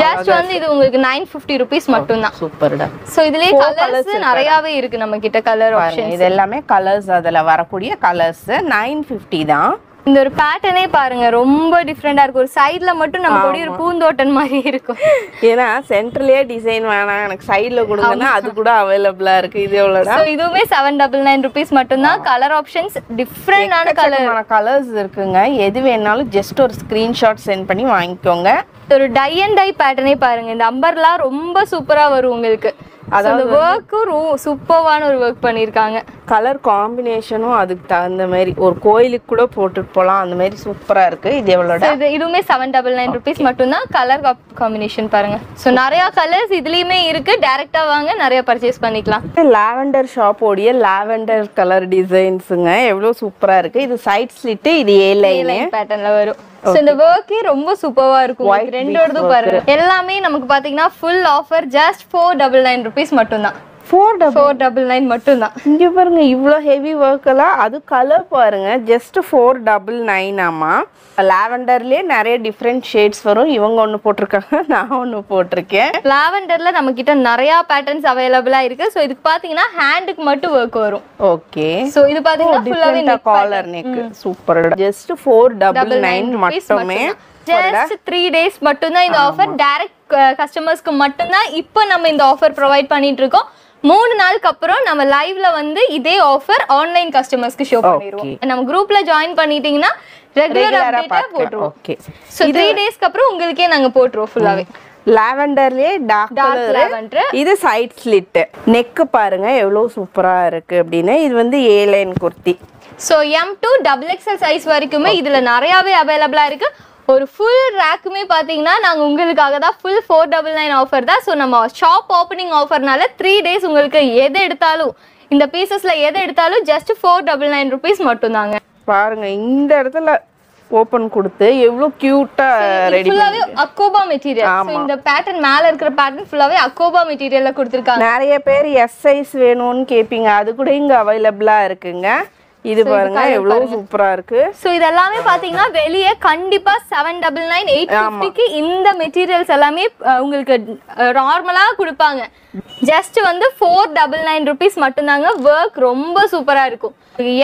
ஜஸ்ட் வந்து இது உங்களுக்கு நைன் ஃபிஃப்டி ருபீஸ் மட்டும்தான். சூப்பர்டா ஸோ இதுலயே கலர்ஸ் நிறையாவே இருக்கு நம்ம கிட்ட கலர் ஆப்ஷன் இது எல்லாமே கலர்ஸ் அதுல வரக்கூடிய கலர்ஸ் நைன் ஃபிஃப்டி தான். இந்த ஒரு பேட்டர்னே பாருங்க ரொம்ப டிஃப்ரெண்டா இருக்கு ஒரு சைடுல மட்டும் நம்ம கொடி ஒரு பூந்தோட்டம் மாதிரி இருக்கும். ஏன்னா சென்டர்லயே டிசைன் வேணாம். எனக்கு சைடுல கொடுங்கன்னா அது கூட அவைலபிளா இருக்கு. இது எவ்வளோடா ஸோ இதுவுமே செவன் டபுள் நைன் ருபீஸ் மட்டும்தான். கலர் ஆப்ஷன்ஸ் டிஃப்ரெண்டான கலர் கலர்ஸ் இருக்குங்க. எது வேணாலும் ஜஸ்ட் ஒரு ஸ்கிரீன்ஷாட் சென்ட் பண்ணி வாங்கிக்கோங்க. ஒரு டை அண்ட் டை பேட்டர்னே பாருங்க. இந்த அம்பர்லாம் ரொம்ப சூப்பரா வரும் உங்களுக்கு. அதாவது ஒர்க்கும் சூப்பர்வான ஒரு ஒர்க் பண்ணிருக்காங்க. கலர் காம்பினேஷனும் அதுக்கு தகுந்த மாதிரி ஒரு கோயிலுக்கு கூட போட்டுட்டு போகலாம் அந்த மாதிரி சூப்பரா இருக்கு. இது எவ்வளோட? இது இதுவுமே செவன் டபுள் நைன் ருபீஸ் மட்டும்தான் கலர் காம்பினேஷன் பாருங்க. ஸோ நிறைய கலர்ஸ் இதுலயுமே இருக்கு. டைரக்டா வாங்க நிறைய பர்ச்சேஸ் பண்ணிக்கலாம். லாவெண்டர் ஷாப்போடைய லாவெண்டர் கலர் டிசைன்ஸுங்க எவ்வளோ சூப்பரா இருக்கு. இது சைட் ஸ்லிட்டு இது ஏ லைனு லைன் பேட்டர்ன்ல வரும். ஸோ இந்த ஒர்க்கே ரொம்ப சூப்பர்வா இருக்கும். ரெண்டோடதும் பாருங்க. எல்லாமே நமக்கு பாத்தீங்கன்னா full offer just four double nine rupees மட்டும்தான். ஃபோர் ஃபோர் டபுள் நைன் மட்டும்தான். இங்க பாருங்க இவ்வளோ ஹெவி ஒர்க் எல்லாம். அது கலர் பாருங்க. ஜஸ்ட் ஃபோர் டபுள் நைன் ஆமா. லாவெண்டர்லயே நிறைய டிஃப்ரெண்ட் ஷேட்ஸ் வரும். இவங்க ஒன்று போட்டிருக்காங்க நான் ஒன்று போட்டிருக்கேன். லாவெண்டர்ல நம்ம கிட்ட நிறைய பேட்டர்ன்ஸ் அவைலபிளா இருக்கு. ஸோ இதுக்கு பாத்தீங்கன்னா ஹேண்டுக்கு மட்டும் ஒர்க் வரும். ஓகே ஸோ இது பாத்தீங்கன்னா ஃபுல்லாவே collar neck super just four double nine மட்டுமே. ஜஸ்ட் த்ரீ டேஸ் மட்டும்தான் இந்த ஆஃபர் டைரக்ட் கஸ்டமர்ஸ்க்கு மட்டும்தான். இப்போ நம்ம இந்த ஆஃபர் ப்ரொவைட் பண்ணிட்டு இருக்கோம். மூணு நாளுக்கு அப்புறம் நம்ம லைவ்ல வந்து இதே ஆஃபர் ஆன்லைன் கஸ்டமர்ஸ்க்கு ஷோ பண்ணிடுவோம். நம்ம குரூப்ல ஜாயின் பண்ணிட்டீங்கன்னா ரெகுலர் அப்டேட்டா போட்டுருவோம். ஓகே ஸோ த்ரீ டேஸ்க்கு அப்புறம் உங்களுக்கே நாங்க போட்டுருவோம் ஃபுல்லாவே லாவெண்டர்லயே டார்க் லாவெண்டர் இது சைட் ஸ்லிட் நெக் பாருங்க எவ்வளவு சூப்பரா இருக்கு அப்படின்னு. இது வந்து A line kurti so M two double XL size வரைக்குமே இதுல நிறையாவே அவைலபிளா இருக்கு. ஒரு ஃபுல் ரேக்குமே பார்த்தீங்கன்னா நாங்கள் உங்களுக்காக தான் full four double nine offer தான். ஸோ நம்ம ஷாப் ஓப்பனிங் ஆஃபர்னால த்ரீ டேஸ் உங்களுக்கு எது எடுத்தாலும் இந்த பீசஸ்ல எது எடுத்தாலும் just four double nine rupees மட்டும்தாங்க. பாருங்க இந்த இடத்துல ஓபன் கொடுத்து எவ்வளவு கியூட்டா ரெடி ஃபுல்லாவே அக்கோபா மெட்டீரியல் இந்த பேட்டர்ன் மேல இருக்கிற பேட்டர்ன் ஃபுல்லாவே அக்கோபா மெட்டீரியல்ல கொடுத்துருக்காங்க. நிறைய பேர் எஸ் சைஸ் வேணும்னு கேப்பீங்க. அது கூட இங்க அவைலபிளா இருக்குங்க. இது பாருங்க எவ்வளவு சூப்பரா இருக்கு. ஸோ இதெல்லாமே பார்த்தீங்கன்னா வெளியே கண்டிப்பா செவன் டபுள் நைன் எயிட் ஃபிஃப்டிக்கு இந்த மெட்டீரியல்ஸ் எல்லாமே உங்களுக்கு நார்மலாக கொடுப்பாங்க. ஜஸ்ட் வந்து ஃபோர் டபுள் நைன் ருபீஸ் மட்டும்தாங்க ஒர்க் ரொம்ப சூப்பரா இருக்கும்.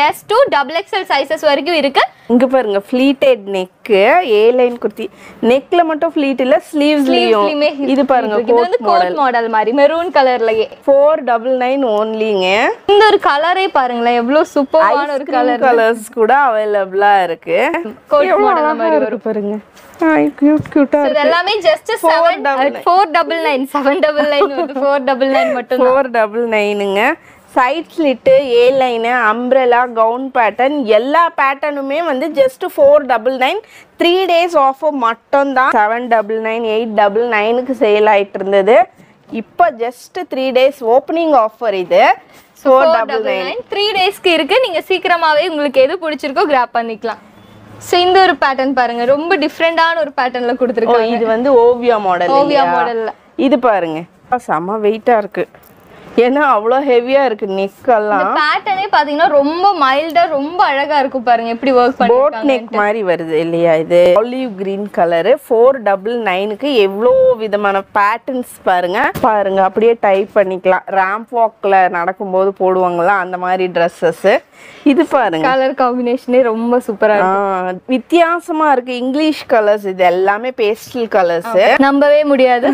S two double XL sizes வரைக்கும் இருக்கு. இங்க பாருங்க pleated neck A line kurti. நெக்ல மட்டும் ஃபிளீட் இல்ல ஸ்லீவ்ஸ்லயும் இது பாருங்க இது வந்து கோட் மாடல் மாதிரி மெரூன் கலர்லயே ஃபோர் டபுள் நைன் ஓன்லிங்க இந்த ஒரு கலரே பாருங்களேன் எவ்வளவு சூப்பரான ஒரு கலர் கலர்ஸ் கூட அவைலபிளா இருக்கு. எவ்வளவு model அழகா இருக்கு பாருங்க. கியூட் கியூட்டா இது எல்லாமே just four double nine seven double nine வந்து ஃபோர் டபுள் நைன் மட்டும் four double நைனுங்க side slit A line umbrella gown pattern எல்லா பேட்டர்னுமே வந்து just four double nine three days offer மட்டும்தான். Seven double nine eight double நைனுக்கு sale ஆயிட்டு இருந்தது இப்போ just three days opening offer இது. ஃபோர் டபுள் நைன் த்ரீ டேஸ்க்கு இருக்கு. நீங்க சீக்கிரமாவே உங்களுக்கு எது பிடிச்சிருக்கோ கிராப் பண்ணிக்கலாம். ஸோ இந்த ஒரு பேட்டர்ன் பாருங்க. ரொம்ப டிஃப்ரெண்டான ஒரு பேட்டர்ன்ல ஓ கொடுத்துருக்காங்க. இது வந்து ஓவியா மாடல் ஓவியா மாடல்ல இது பாருங்க. செம வெயிட்டா இருக்கு. ஏன்னா அவ்வளோ ஹெவியா இருக்கு நெக்கெல்லாம் பேட்டர்னே பாத்தீங்கன்னா ரொம்ப மைல்டா ரொம்ப அழகா இருக்கும் பாருங்க எப்படி ஒர்க் போட் பண்ணிருக்காங்க நெக் மாதிரி வருது இல்லையா இது? Olive green colour four double நைனுக்கு எவ்வளோ விதமான பேட்டர்ன்ஸ் பாருங்க. பாருங்க அப்படியே டைப் பண்ணிக்கலாம். ரேம்ப் வாக்ல நடக்கும்போது போடுவாங்கல்ல அந்த மாதிரி ட்ரெஸ்ஸஸ் இது பாருங்க. கலர் காம்பினேஷனே ரொம்ப சூப்பரா வித்தியாசமா இருக்கு. இங்கிலீஷ் கலர்ஸ் இது எல்லாமே பேஸ்டல் கலர்ஸ் நம்பவே முடியாது.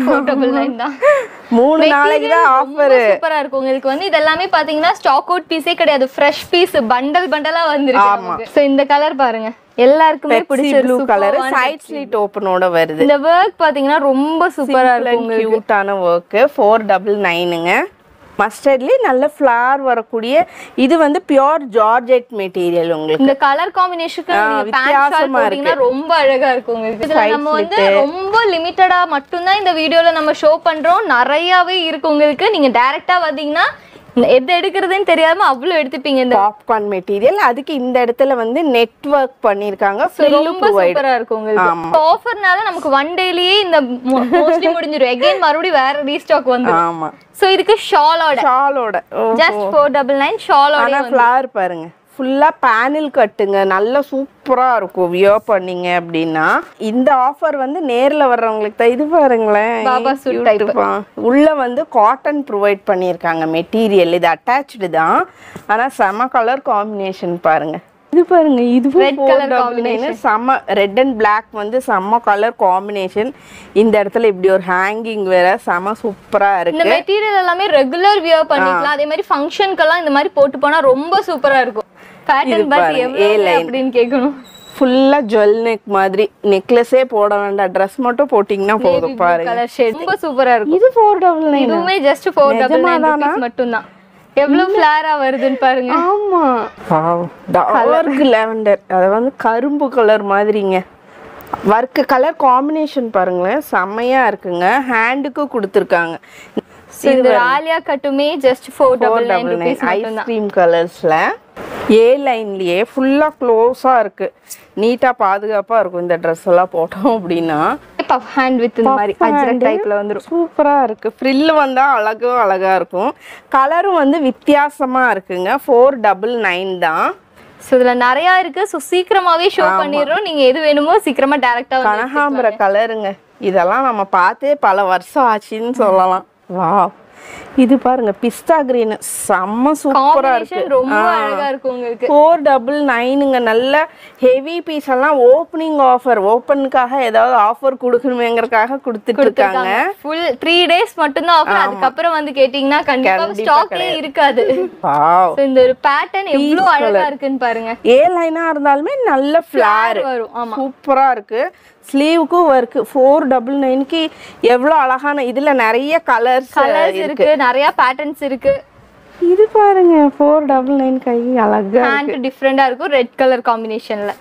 மூணு நாளைக்கு தான் ஆஃபர் சூப்பராக இருக்கும். உங்களுக்கு வந்து இதெல்லாமே பாத்தீங்கன்னா ஸ்டாக் அவுட் பீஸே கிடையாது. ஃப்ரெஷ் பீஸ் பண்டல் பண்டலா வந்துருக்கு ஸோ இந்த கலர் பாருங்க. எல்லாருக்குமே பிடிச்ச ப்ளூ கலர் சைட் ஸ்லிட் ஓபனோட வருது. இந்த வர்க் பாத்தீங்கன்னா ரொம்ப சூப்பரா இருக்கும் கியூட்டான வர்க் 4999ங்க மஸ்டர்ட்லேயே நல்ல ஃப்ளார் வரக்கூடிய இது வந்து பியோர் ஜார்ஜெட் மெட்டீரியல் உங்களுக்கு. இந்த கலர் காம்பினேஷனுக்கு ரொம்ப அழகா இருக்கு உங்களுக்கு நம்ம வந்து ரொம்ப லிமிட்டடா மட்டும்தான் இந்த வீடியோல நம்ம ஷோ பண்றோம். நிறையவே இருக்கு உங்களுக்கு. நீங்க டைரக்டா வந்தீங்கன்னா எது எடுக்கிறதுன்னு தெரியாம அவ்வளவு எடுத்துப்பீங்க இந்த பாப்கார்ன் மெட்டீரியல் அதுக்கு இந்த இடத்துல வந்து நெட்வொர்க் பண்ணிருக்காங்க ரொம்ப சூப்பரா இருக்கும் உங்களுக்கு. ஆஃபர்னால நமக்கு ஒன் டேலயே இந்த மோஸ்ட்லி முடிஞ்சிரும். அகைன் மறுபடியும் வேற ரீஸ்டாக் வந்து ஆமா. சோ இதுக்கு ஷாலோட ஷாலோட ஜஸ்ட் ஃபோர் டபுள் நைன் ஷாலோட ஆனா ஃப்ளார் பாருங்க. ஃபுல்லா பேனல் கட்டுங்க. நல்லா சூப்பரா இருக்கும். வியர் பண்ணீங்க அப்படின்னா இந்த ஆஃபர் வந்து நேர்ல வர்றவங்களுக்கு தான். இது பாருங்களேன். உள்ள வந்து காட்டன் ப்ரொவைட் பண்ணியிருக்காங்க. மெட்டீரியல் இது அட்டாச்சு தான். ஆனா செம கலர் காம்பினேஷன் பாருங்க. இது பாருங்க இது Red colour combination. செம்ம ரெட் அண்ட் Black வந்து செம்ம கலர் காம்பினேஷன் இந்த இடத்துல இப்படி ஒரு ஹேங்கிங் வேற செம சூப்பரா இந்த இருக்கு மெட்டீரியல் எல்லாமே ரெகுலர் வியர் பண்ணிக்கலாம். அதே மாதிரி ஃபங்க்ஷனுக்கெல்லாம் இந்த மாதிரி போட்டு போனா ரொம்ப சூப்பரா இருக்கும். பேட்டர்ன் பட் பாருங்க, எவ்வளவு அப்படின்னு கேட்கணும். ஃபுல்லா ஜுவல் நெக் மாதிரி நெக்லஸே போட வேண்டாம். ட்ரெஸ் மட்டும் போட்டிங்கன்னா போதும் பாருங்க. கலர் ஷேட் ரொம்ப சூப்பரா இருக்கும். இது ஃபோர் டபுள் நைன் இதுவுமே ஜஸ்ட் ஃபோர் டபுள் நைன் மட்டும்தான். எவ்வளவு ஃபிளாரா வருதுன்னு பாருங்க. ஆமா. டார்க் லாவெண்டர் அது வந்து கரும்பு கலர் மாதிரிங்க. ஒர்க் கலர் காம்பினேஷன் பாருங்களேன். செம்மையா இருக்குங்க. ஹேண்டுக்கு கொடுத்துருக்காங்க. இந்த Alia கட்டுமே just four double nine double nine rupees மட்டும்தான். ஐஸ்கிரீம் கலர்ஸ்ல ஏ லைன்லயே ஃபுல்லா க்ளோஸா இருக்கு. நீட்டா பாதுகாப்பா இருக்கும் இந்த ட்ரெஸ் எல்லாம் போட்டோம் அப்படின்னா. பஃப் ஹேண்ட் வித் இந்த மாதிரி அஜ்ரக் டைப்ல வந்துரும். சூப்பரா இருக்கு. ஃப்ரில் வந்தா அழகும் அழகா இருக்கும். கலரும் வந்து வித்தியாசமா இருக்குங்க. ஃபோர் டபுள் நைன் தான். ஸோ இதுல நிறைய இருக்கு. ஸோ சீக்கிரமாவே ஷோ பண்ணிடுறோம். நீங்க எது வேணுமோ சீக்கிரமா டேரக்டா வந்து கனகாம்பர கலருங்க இதெல்லாம் நம்ம பார்த்தே பல வருஷம் ஆச்சுன்னு சொல்லலாம். வாவ். இது பாருங்க பிஸ்தா கிரீன் செம்ம சூப்பரா இருக்கு. ரொம்ப அழகா இருக்கும் உங்களுக்கு. ஃபோர் டபுள் நைனுங்க நல்ல ஹெவி பீஸ் எல்லாம் ஓப்பனிங் ஆஃபர் ஓப்பனுக்காக ஏதாவது ஆஃபர் கொடுக்கணுமேங்கறதுக்காக கொடுத்துட்டு இருக்காங்க. ஃபுல் த்ரீ டேஸ் மட்டும்தான் ஆஃபர் அதுக்கப்புறம் வந்து கேட்டீங்கன்னா கண்டிப்பா ஸ்டாக்லயே இருக்காது. இந்த ஒரு பேட்டர்ன் எவ்வளவு அழகா இருக்குன்னு பாருங்க. ஏ லைனா இருந்தாலுமே நல்ல ஃபிளார் வரும். ஆமா. சூப்பரா இருக்கு. ஸ்லீவுக்கும் ஒர்க் ஃபோர் டபுள் நைனுக்கு எவ்வளோ அழகான இதுல நிறைய கலர்ஸ் கலர்ஸ் இருக்கு. நிறைய பேட்டர்ன்ஸ் இருக்கு. இது பாருங்க ஃபோர் டபுள் நைன் கை அழகா ஹேண்ட் டிஃப்ரெண்டா இருக்கும் ரெட் கலர் காம்பினேஷன்ல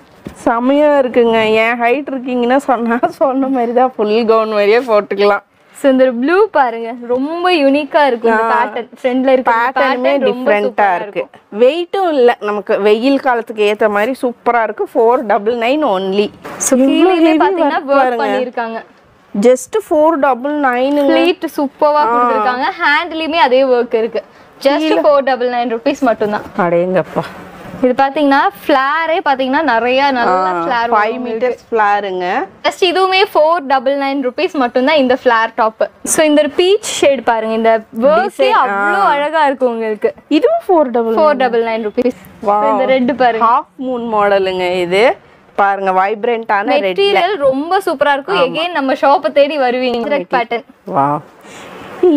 செமையா இருக்குங்க. என் ஹைட் இருக்கீங்கன்னா சொன்னா சொன்ன மாதிரி தான் ஃபுல் கவுன் மாதிரியே போட்டுக்கலாம். ஸோ இந்த ப்ளூ பாருங்க. ரொம்ப யூனிக்கா இருக்கும். இந்த பேட்டர்ன் ஃப்ரண்ட்ல இருக்க பேட்டர்னுமே டிஃப்ரெண்டா இருக்கு. வெயிட்டும் இல்ல. நமக்கு வெயில் காலத்துக்கு ஏத்த மாதிரி சூப்பரா இருக்கு. Four double nine only so கீழே பாத்தீங்கன்னா ஒர்க் பண்ணிருக்காங்க just four double nine pleat சூப்பரா கொடுத்துருக்காங்க ஹேண்ட்லயுமே அதே ஒர்க் இருக்கு. Just four double nine rupees மட்டும்தான். அடேங்கப்பா. இது பாத்தீங்கன்னா ஃபிளாரே பாத்தீங்கன்னா நிறைய நல்ல ஃபிளார் ஃபைவ் மீட்டர்ஸ் ஃபிளாருங்க ஜஸ்ட் இதுவுமே ஃபோர் டபுள் நைன் ருபீஸ் மட்டும்தான் இந்த ஃபிளார் டாப் ஸோ இந்த பீச் ஷேட் பாருங்க இந்த ஒர்க்கே அவ்வளோ அழகா இருக்கும் உங்களுக்கு. இதுவும் four double four double nine rupees இந்த ரெட் பாருங்க. ஹாஃப் மூன் மாடலுங்க இது. பாருங்க வைப்ரண்டான மெட்டீரியல் ரொம்ப சூப்பரா இருக்கும். எகைன் நம்ம ஷாப்பை தேடி வருவீங்க. பேட்டர்ன் வா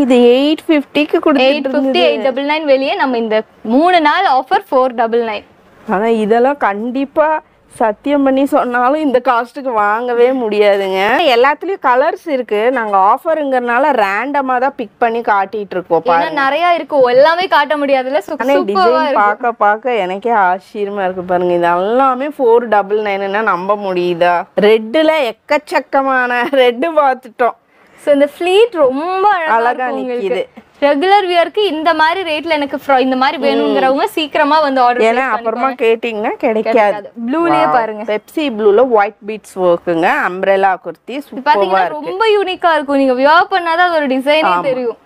இது எயிட் ஃபிஃப்டிக்கு எயிட் கொடுத்துட்டு ஃபிஃப்டி எயிட் டபுள் நைன் வெளியே நம்ம இந்த மூணு நாள் ஆஃபர் ஃபோர் டபுள் நைன் ஆனா இதெல்லாம் கண்டிப்பா சத்தியம் பண்ணி சொன்னாலும் இந்த காஸ்ட்டுக்கு வாங்கவே முடியாதுங்க. எல்லாத்துலயும் கலர்ஸ் இருக்கு. நாங்க ஆஃபருங்கிறனால ரேண்டமா தான் பிக் பண்ணி காட்டிட்டு இருக்கோம் ஏன்னா நிறைய இருக்கு. எல்லாமே காட்ட முடியாதுல்ல. டிசைன் பார்க்க பார்க்க எனக்கே ஆச்சரியமா இருக்கு பாருங்க. இது எல்லாமே ஃபோர் டபுள் நைன்னா நம்ப முடியுதா? ரெட்டுல எக்கச்சக்கமான ரெட்டு பார்த்துட்டோம். சோ இந்த ஃபிளீட் ரொம்ப அழகா நிக்குது. ரெகுலர் வியர்க்கு இந்த மாதிரி ரேட்ல எனக்கு இந்த மாதிரி வேணுங்கிறவங்க சீக்கிரமா வந்து ஆர்டர் ஏன்னா அப்புறமா கேட்டிங்கன்னா கிடைக்காது. ப்ளூலயே பாருங்க. பெப்சி ப்ளூல ஒயிட் பீட்ஸ் ஒர்க்குங்க அம்ப்ரெலா குர்த்தி பாத்தீங்கன்னா ரொம்ப யூனிக்கா இருக்கும். நீங்க வியர் பண்ணாதான் அதோட டிசைனே தெரியும்.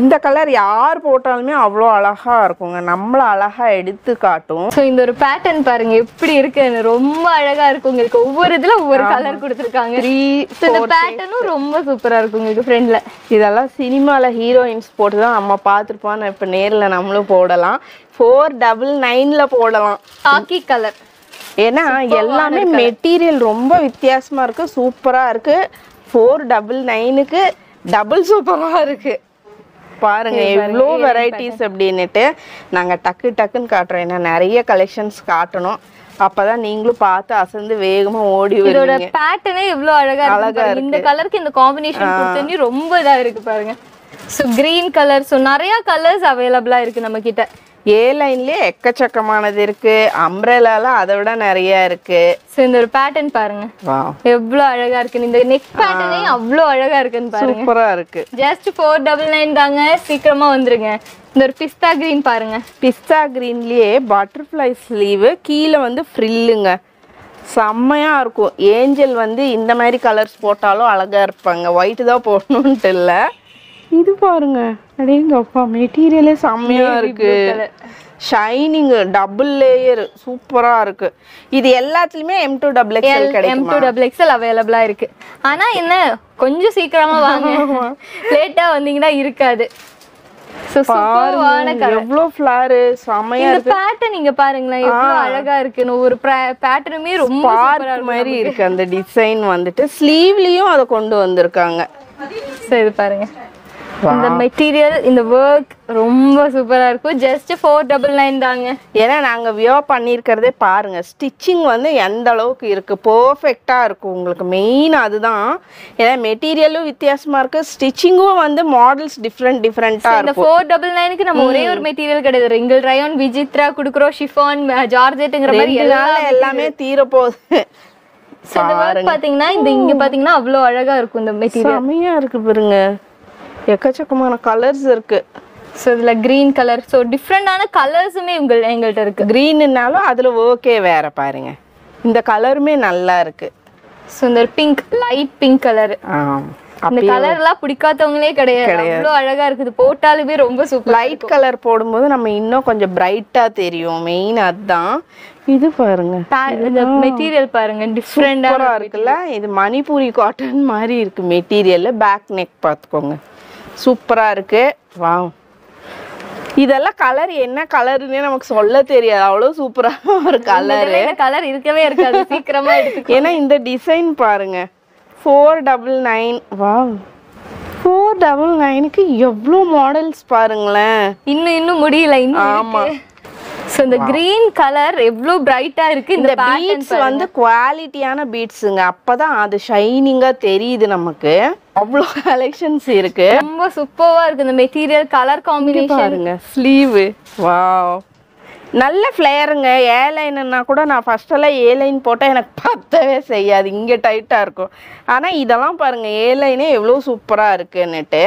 இந்த கலர் யார் போட்டாலுமே அவ்வளோ அழகா இருக்குங்க. நம்மள அழகா எடுத்து காட்டும். சோ இந்த ஒரு பேட்டர்ன் பாருங்க எப்படி இருக்குன்னு ரொம்ப அழகா இருக்கும் உங்களுக்கு ஒவ்வொரு இதுல ஒவ்வொரு கலர் கொடுத்துருக்காங்க. இந்த பேட்டர்னும் ரொம்ப சூப்பரா இருக்கும் உங்களுக்கு ஃப்ரெண்ட்ல இதெல்லாம் சினிமால ஹீரோயின்ஸ் போட்டு தான் நம்ம பார்த்துருப்போம் இப்போ நேர்ல நம்மளும் போடலாம். ஃபோர் டபுள் நைன்ல போடலாம். காக்கி கலர் ஏன்னா எல்லாமே மெட்டீரியல் ரொம்ப வித்தியாசமா இருக்கு. சூப்பரா இருக்கு. ஃபோர் டபுள் நைனுக்கு டபுள் சூப்பரா இருக்கு. பாருங்க எவ்வளோ வெரைட்டிஸ் அப்படின்னுட்டு நாங்க டக்கு டக்குன்னு காட்டுறோம். ஏன்னா நிறைய கலெக்ஷன்ஸ் காட்டணும். அப்பதான் நீங்களும் பார்த்து அசந்து வேகமா ஓடி இதோட பேட்டர்னே எவ்வளவு அழகா பாருங்க. இந்த கலருக்கு இந்த காம்பினேஷன் கொடுத்தனி ரொம்ப இதா இருக்கு பாருங்க. சோ கிரீன் கலர் சோ நிறைய கலர்ஸ் அவைலபிளா இருக்கு நம்ம கிட்ட ஏ லைன்லயே எக்கச்சக்கமானது இருக்கு. அம்ப்ரெலால அதை விட நிறைய இருக்கு. சோ இந்த ஒரு பேட்டர்ன் பாருங்க. எவ்வளவு அழகா இருக்கு இந்த நெக் பேட்டர்னே அவ்வளவு அழகா இருக்குன்னு பாருங்க. சூப்பரா இருக்கு. ஜஸ்ட் ஃபோர் டபுள் நைன் தாங்க. சீக்கிரமா வந்துருங்க. இந்த ஒரு பிஸ்தா கிரீன் பாருங்க. பிஸ்தா கிரீன்லயே பட்டர்ஃப்ளை ஸ்லீவு கீழே வந்து ஃப்ரில்லுங்க செம்மையா இருக்கும். ஏஞ்சல் வந்து இந்த மாதிரி கலர்ஸ் போட்டாலும் அழகா இருப்பாங்க. ஒயிட் தான் போடணும்ட்டு இல்ல. இது பாருங்க. அடேங்கப்பா மெட்டீரியலே செம்மையா இருக்கு. ஷைனிங் டபுள் லேயர் சூப்பரா இருக்கு. இது எல்லாத்துலயுமே M to double XL M கிடைக்கும்? டூ டபுள் எக்ஸ்எல் அவைலபிளா இருக்கு. ஆனா என்ன கொஞ்சம் சீக்கிரமா வாங்க. லேட்டா வந்தீங்கன்னா இருக்காது. So, சூப்பர்வான கலர். எவ்வளோ ஃபிளாரு செம்மையா இந்த பேட்டர்ன் நீங்க பாருங்களேன் எவ்வளவு அழகா இருக்குன்னு. ஒரு பேட்டர்னுமே ரொம்ப மாதிரி இருக்கு அந்த டிசைன் வந்துட்டு. ஸ்லீவ்லயும் அதை கொண்டு வந்திருக்காங்க. சரி பாருங்க. இந்த மெட்டீரியல் இந்த ஒர்க் ரொம்ப சூப்பரா இருக்கும். ஜஸ்ட் ஃபோர் டபுள் நைன் தாங்க. ஏன்னா நாங்க வியோ பண்ணியிருக்கிறதே பாருங்க. ஸ்டிச்சிங் வந்து எந்த அளவுக்கு இருக்கு? பர்ஃபெக்டா இருக்கும். உங்களுக்கு மெயின் அதுதான். ஏன்னா மெட்டீரியலும் வித்தியாசமா இருக்கு. ஸ்டிச்சிங்கும் வந்து மாடல்ஸ் டிஃப்ரெண்ட் டிஃப்ரெண்டா இந்த ஃபோர் டபுள் நைனுக்கு நம்ம ஒரே ஒரு மெட்டீரியல் கிடையாது. ரிங்கிள் ரயான் விஜித்ரா குடுக்குறோம் ஷிஃபான் ஜார்ஜெட்டுங்கிற மாதிரி எல்லாமே தீரப்போகுது. பாத்தீங்கன்னா இந்த இங்க பாத்தீங்கன்னா அவ்வளவு அழகா இருக்கும் இந்த மெட்டீரியல் செமையா இருக்கு பாருங்க. எக்கச்சக்கமான கலர்ஸ் இருக்கு. ஸோ இதுல கிரீன் கலர் ஸோ டிஃப்ரெண்டான கலர்ஸுமே உங்கள் எங்கள்கிட்ட இருக்கு. க்ரீனுனாலும் அதுல ஓகே வேற பாருங்க. இந்த கலருமே நல்லா இருக்கு. ஸோ இந்த பிங்க் லைட் பிங்க் கலர். இந்த கலர் எல்லாம் பிடிக்காதவங்களே கிடையாது. அவ்வளோ அழகா இருக்குது. போட்டாலுமே ரொம்ப சூப்பர் லைட் கலர் போடும்போது நம்ம இன்னும் கொஞ்சம் பிரைட்டா தெரியும். மெயின் அதுதான். இது பாருங்க. இந்த மெட்டீரியல் பாருங்க. டிஃப்ரெண்டா சூப்பரா இருக்குல்ல. இது மணிப்பூரி காட்டன் மாதிரி இருக்கு. மெட்டீரியல் பேக் நெக் பார்த்துக்கோங்க சூப்பரா இருக்கு. வாவ். இதெல்லாம் கலர் என்ன கலர்னே நமக்கு சொல்ல தெரியாது. அவ்வளோ சூப்பரா ஒரு கலர் கலர் இருக்கவே இருக்காது. சீக்கிரமா எடுத்து ஏன்னா இந்த டிசைன் பாருங்க. Four double nine wow. Four double நைனுக்கு எவ்வளோ மாடல்ஸ் பாருங்களேன். இன்னும் இன்னும் முடியல. இன்னும் ஸோ இந்த கிரீன் கலர் எவ்வளோ பிரைட்டா இருக்கு இந்த பீட்ஸ் வந்து குவாலிட்டியான பீட்ஸுங்க அப்பதான் அது ஷைனிங்கா தெரியுது நமக்கு. அவ்வளோ கலெக்ஷன்ஸ் இருக்கு. ரொம்ப சூப்பரா இருக்கு இந்த மெட்டீரியல் கலர் காம்பினேஷன் பாருங்க ஸ்லீவு வாவ் நல்ல ஃப்ளேயருங்க ஏ லைன்னா கூட நான் ஏ லைன் போட்டால் எனக்கு பத்தவே செய்யாது. இங்கே டைட்டாக இருக்கும். ஆனால் இதெல்லாம் பாருங்க ஏ லைனே எவ்வளோ சூப்பராக இருக்குன்னுட்டு.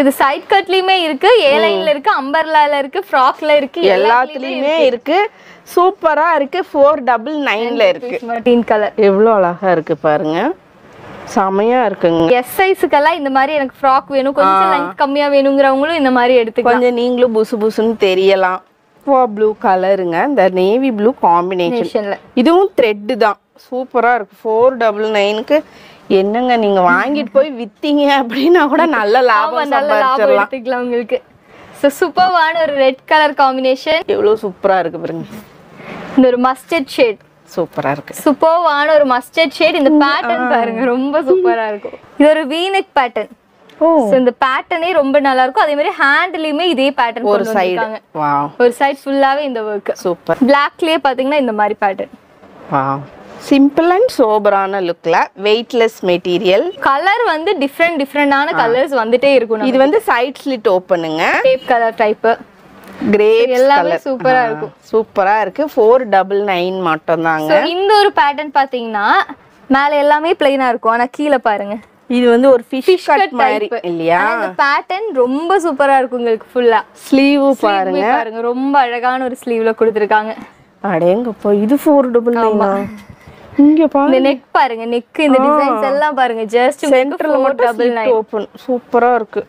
இது சைட் கட்லயுமே இருக்கு ஏ லைன்ல இருக்கு அம்பர்லால இருக்கு ஃப்ராக்ல இருக்கு எல்லாத்துலேயுமே இருக்கு. சூப்பராக இருக்கு ஃபோர் டபுள் நைனில் இருக்கு. மர்டீன் கலர் எவ்வளோ அழகா இருக்கு பாருங்க. செமையா இருக்குங்க. எஸ் சைஸுக்கெல்லாம் இந்த மாதிரி எனக்கு ஃப்ராக் வேணும். கொஞ்சம் லென்த் கம்மியா வேணுங்கிறவங்களும் இந்த மாதிரி எடுத்துக்கலாம். கொஞ்சம் நீங்களும் புசு புசுன்னு தெரியலாம். ப்ளூ கலருங்க இந்த நேவி ப்ளூ காம்பினேஷன் Combinationல. இதுவும் த்ரெட்டு தான். சூப்பரா இருக்கு. ஃபோர் டபுள் நைனுக்கு என்னங்க நீங்க வாங்கிட்டு போய் வித்தீங்க அப்படின்னா கூட நல்ல லாபம் நல்ல லாபம் எடுத்துக்கலாம் உங்களுக்கு. ஸோ சூப்பர்வான ஒரு ரெட் கலர் காம்பினேஷன் எவ்வளவு சூப்பரா இருக்கு பாருங்க. இந்த ஒரு மஸ்டர்ட் ஷேட் சூப்பரா இருக்கு. சூப்பர்வான ஒரு மஸ்டர்ட் ஷேட் இந்த பேட்டர்ன் பாருங்க ரொம்ப சூப்பரா இருக்கும். இது ஒரு வீனெக் பேட்டர்ன் இந்த பேட்டர்னே ரொம்ப நல்லா இருக்கும். அதே மாதிரி ஹேண்ட்லயுமே இதே பேட்டர்ன் ஒரு சைடு ஒரு சைடு ஃபுல்லாவே இந்த ஒர்க் சூப்பர் பிளாக்லயே பாத்தீங்கன்னா இந்த மாதிரி பேட்டர்ன் சிம்பிள் அண்ட் சோபரான லுக்கில் வெயிட்லெஸ் மெட்டீரியல் கலர் வந்து டிஃப்ரெண்ட் டிஃப்ரெண்டான கலர்ஸ் வந்துட்டே இருக்கும் இது வந்து சைட் ஸ்லிட் ஓப்பனுங்க டேப் கலர் டைப் கிரேப் எல்லாமே சூப்பரா இருக்கும். சூப்பரா இருக்கு. ஃபோர் டபுள் நைன் மட்டும் தாங்க இந்த ஒரு பேட்டர்ன் பாத்தீங்கன்னா மேல எல்லாமே பிளைனா இருக்கும். ஆனா கீழே பாருங்க. இது வந்து ஒரு ஃபிஷ் கட் மாதிரி. இல்லையா? இந்த பேட்டர்ன் ரொம்ப சூப்பரா இருக்கும் உங்களுக்கு ஃபுல்லா ஸ்லீவ் பாருங்க. பாருங்க. ரொம்ப அழகான ஒரு ஸ்லீவ்ல கொடுத்துருக்காங்க. அடேங்கப்பா இது ஃபோர் டபுள் நைனா இங்க இந்த பாருங்க நெக் பாருங்க நெக் இந்த டிசைன்ஸ் எல்லாம் பாருங்க. ஜஸ்ட் சென்டர்ல மட்டும் ஓபன் சூப்பரா இருக்கு.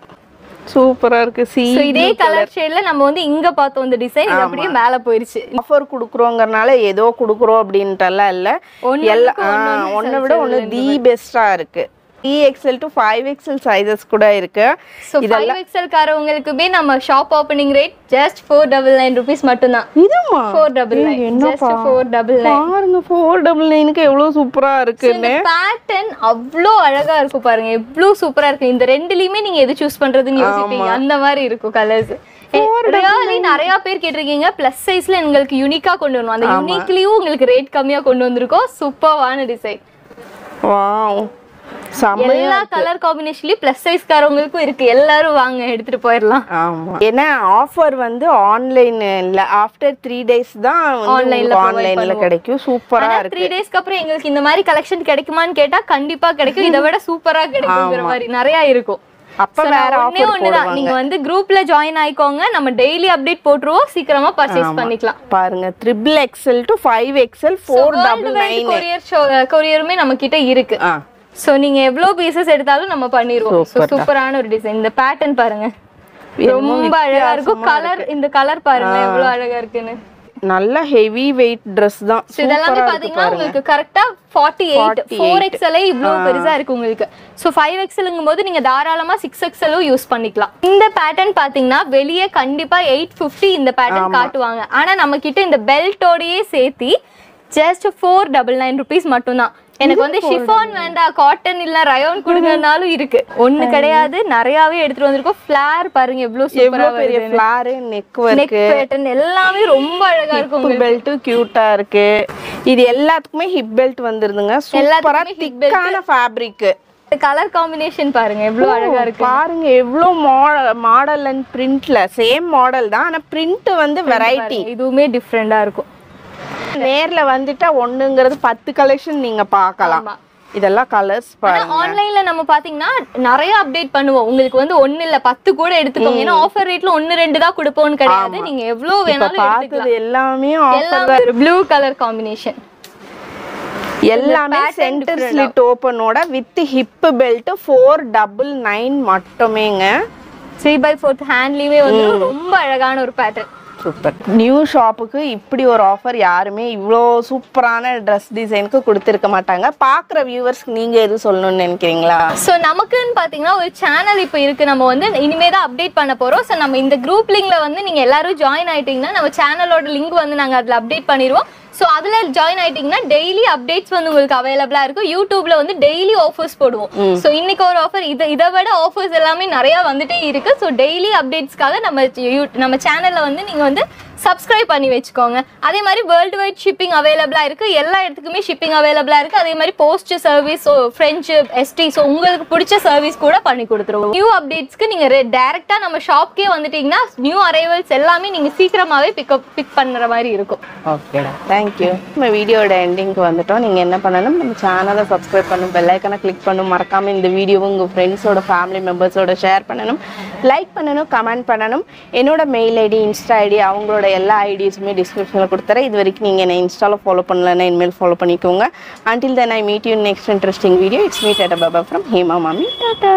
சூப்பரா இருக்கு. சி இதே கலர் ஷேட்ல நம்ம வந்து இங்க பார்த்தோம் இந்த டிசைன் இது அப்படியே மேல போயிருச்சு. ஆஃபர் குடுக்குறோங்கறனால ஏதோ குடுக்குறோம் அப்படின்ட்டுலாம் இல்ல. ஒண்ணுக்கு எல்லாம் ஒண்ணு விட ஒன்று தி பெஸ்டா இருக்கு. Three XL to five XL sizes கூட இருக்கு. ஸோ ஃபைவ் எக்ஸ்எல் காரவங்களுக்குமே நம்ம shop opening rate just four double nine rupees மட்டும்தான். இதுமா four double nine just four double nine பாருங்க ஃபோர் டபுள் நைனுக்கு எவ்வளவு சூப்பரா இருக்குன்னு. பேட்டர்ன் அவ்வளோ அழகா இருக்கும் பாருங்க. எவ்வளோ சூப்பரா இருக்கு. இந்த ரெண்டுலயுமே நீங்க எது சூஸ் பண்றதுன்னு யோசிப்பீங்க. அந்த மாதிரி இருக்கும் கலர்ஸ் நிறைய பேர் கேட்டிருக்கீங்க. பிளஸ் சைஸ்ல எங்களுக்கு யூனிக்கா கொண்டு வரணும். அந்த யூனிக்லயும் உங்களுக்கு ரேட் கம்மியா கொண்டு வந்திருக்கோம். சூப்பர்வான டிசைன் வாவ் எல்லா கலர் காம்பினேஷன்லயும் பிளஸ் சைஸ் காரவங்களுக்கும் இருக்கு. எல்லாரும் வாங்க எடுத்துட்டு போயிடலாம் ஆமா. ஏன்னா ஆஃபர் வந்து ஆன்லைன் இல்ல ஆஃப்டர் த்ரீ டேஸ் தான் Online ல provide ஆன்லைன்ல கிடைக்கும். சூப்பரா இருக்கு. த்ரீ டேஸ்க்கு அப்புறம் எங்களுக்கு இந்த மாதிரி கலெக்ஷன் கிடைக்குமான்னு கேட்டா கண்டிப்பா கிடைக்கும். இதை விட சூப்பரா கிடைக்குங்கிற மாதிரி நிறைய இருக்கும். அப்ப வேற ஆஃபர் ஒண்ணுதான். நீங்க வந்து குரூப்ல ஜாயின் ஆயிக்கோங்க. நம்ம டெய்லி அப்டேட் போட்டுருவோம். சீக்கிரமா பர்ச்சேஸ் பண்ணிக்கலாம். பாருங்க triple XL to five XL four double nine courier கொரியருமே நம்ம கிட்ட இருக்கு. சோ நீங்க எவ்வளவு பீசஸ் எடுத்தாலும் நம்ம பண்ணிடுவோம் சூப்பரான ஒரு டிசைன் இந்த பேட்டர்ன் பாருங்க. ரொம்ப அழகா இருக்கும். கலர் இந்த கலர் பாருங்க எவ்வளவு அழகா இருக்குன்னு. நல்ல ஹெவி வெயிட் Dress தான். இதெல்லாமே பாத்தீங்கன்னா உங்களுக்கு கரெக்டா ஃபார்ட்டி எயிட் ஃபோர் எக்ஸ்எல்ஏ இவ்வளவு பெருசா இருக்கு உங்களுக்கு. ஸோ ஃபைவ் எக்ஸ்எல்ங்கும் போது நீங்க தாராளமா சிக்ஸ் எக்ஸ்எலும் யூஸ் பண்ணிக்கலாம். இந்த பேட்டர்ன் பாத்தீங்கன்னா வெளியே கண்டிப்பா எயிட் ஃபிஃப்டி இந்த பேட்டர்ன் காட்டுவாங்க. ஆனா நம்ம கிட்ட இந்த பெல்ட்டோடயே சேர்த்தி just four double nine rupees மட்டும்தான். எனக்கு வந்து ஷிஃபான் வேண்டாம் காட்டன் இல்ல ரயோன் கொடுங்கனாலும் இருக்கு. ஒண்ணு கிடையாது. நிறையவே எடுத்துட்டு வந்திருக்கோம். ஃபிளார் பாருங்க எவ்வளவு சூப்பரா எவ்வளவு பெரிய ஃபிளாரு நெக் நெக் பேட்டர்ன் எல்லாமே ரொம்ப அழகா இருக்கும் பெல்ட் கியூட்டா இருக்கு. இது எல்லாத்துக்குமே ஹிப் பெல்ட் வந்துருதுங்க. சூப்பரா திக்கான ஃபேப்ரிக் கலர் காம்பினேஷன் பாருங்க எவ்வளவு அழகா இருக்கு பாருங்க எவ்வளோ மாடல் அண்ட் பிரிண்ட்ல சேம் மாடல் தான். ஆனா பிரிண்ட் வந்து வெரைட்டி இதுவுமே டிஃப்ரெண்டா இருக்கும். நேர்ல வந்துட்டா ஒண்ணுங்கிறது பத்து கலெக்ஷன் நீங்க பார்க்கலாம். இதெல்லாம் கலர்ஸ் பாருங்க. ஆன்லைன்ல நம்ம பாத்தீங்கன்னா நிறைய அப்டேட் பண்ணுவோம். உங்களுக்கு வந்து ஒண்ணு இல்ல பத்து கூட எடுத்துக்கோங்க. ஏன்னா ஆஃபர் ரேட்ல ஒண்ணு ரெண்டு தான் கொடுப்போம்னு கிடையாது. நீங்க எவ்வளவு வேணாலும் பார்த்தது எல்லாமே எல்லாமே ப்ளூ கலர் காம்பினேஷன் எல்லாமே centre slit ஓப்பனோட with hip belt four double nine மட்டுமேங்க. Three by fourth ஹேண்ட்லயுமே வந்து ரொம்ப அழகான ஒரு பேட்டர்ன் சூப்பர் நியூ ஷாப்புக்கு இப்படி ஒரு ஆஃபர் யாருமே இவ்வளோ சூப்பரான ட்ரெஸ் டிசைனுக்கு கொடுத்துருக்க மாட்டாங்க. பார்க்குற வியூவர்ஸ்க்கு நீங்கள் எது சொல்லணும்னு நினைக்கிறீங்களா? ஸோ நமக்குன்னு பார்த்தீங்கன்னா ஒரு சேனல் இப்போ இருக்கு. நம்ம வந்து இனிமே தான் அப்டேட் பண்ண போறோம். ஸோ நம்ம இந்த குரூப் லிங்க்ல வந்து நீங்க எல்லாரும் ஜாயின் ஆயிட்டீங்கன்னா நம்ம சேனலோட லிங்க் வந்து நாங்கள் அதுல அப்டேட் பண்ணிடுவோம். ஸோ அதில் ஜாயின் ஆயிட்டீங்கன்னா டெய்லி அப்டேட்ஸ் வந்து உங்களுக்கு அவைலபிளா இருக்கும். யூடியூப்ல வந்து டெய்லி ஆஃபர்ஸ் போடுவோம். ஸோ இன்னைக்கு ஒரு ஆஃபர் இதை இதை விட ஆஃபர்ஸ் எல்லாமே நிறைய வந்துட்டே இருக்கு. ஸோ டெய்லி அப்டேட்ஸ்க்காக நம்ம யூ- நம்ம சேனல்ல வந்து நீங்க வந்து சப்ஸ்கிரைப் பண்ணி வச்சுக்கோங்க. அதே மாதிரி வேர்ல்டு வைட் ஷிப்பிங் அவைலபிளா இருக்கு. எல்லா இடத்துக்குமே ஷிப்பிங் அவைலபிளா இருக்கு. அதே மாதிரி post service French ST so உங்களுக்கு பிடிச்ச சர்வீஸ் கூட பண்ணி கொடுத்துருவோம். நியூ அப்டேட்ஸ்க்கு நீங்க டேரக்டா நம்ம ஷாப்க்கே வந்துட்டீங்கன்னா நியூ அரைவல்ஸ் எல்லாமே நீங்க சீக்கிரமாவே பிக்கப் பிக் பண்ற மாதிரி இருக்கும். ஓகேடா தேங்க்யூ நம்ம வீடியோட எண்டிங்க்கு வந்துட்டோம். நீங்கள் என்ன பண்ணணும்? நம்ம சேனலை சப்ஸ்கிரைப் பண்ணும் பெல்லைக்கனை கிளிக் பண்ணும் மறக்காமல் இந்த வீடியோவை உங்கள் ஃப்ரெண்ட்ஸோட ஃபேமிலி மெம்பர்ஸோட ஷேர் பண்ணணும். லைக் பண்ணணும் கமெண்ட் பண்ணணும். என்னோட மெயில் ஐடி இன்ஸ்டா ஐடி அவங்களோட எல்லா ஐடியாஸுமே டிஸ்கிரிப்ஷனில் கொடுத்துறேன் இது வரைக்கும் நீங்கள் என்னை இன்ஸ்டாவில் ஃபாலோ பண்ணலன்னா இனிமேல் ஃபாலோ பண்ணிக்கோங்க until then I meet you next interesting video it's meet at Baba from Hema மாமி டாட்டா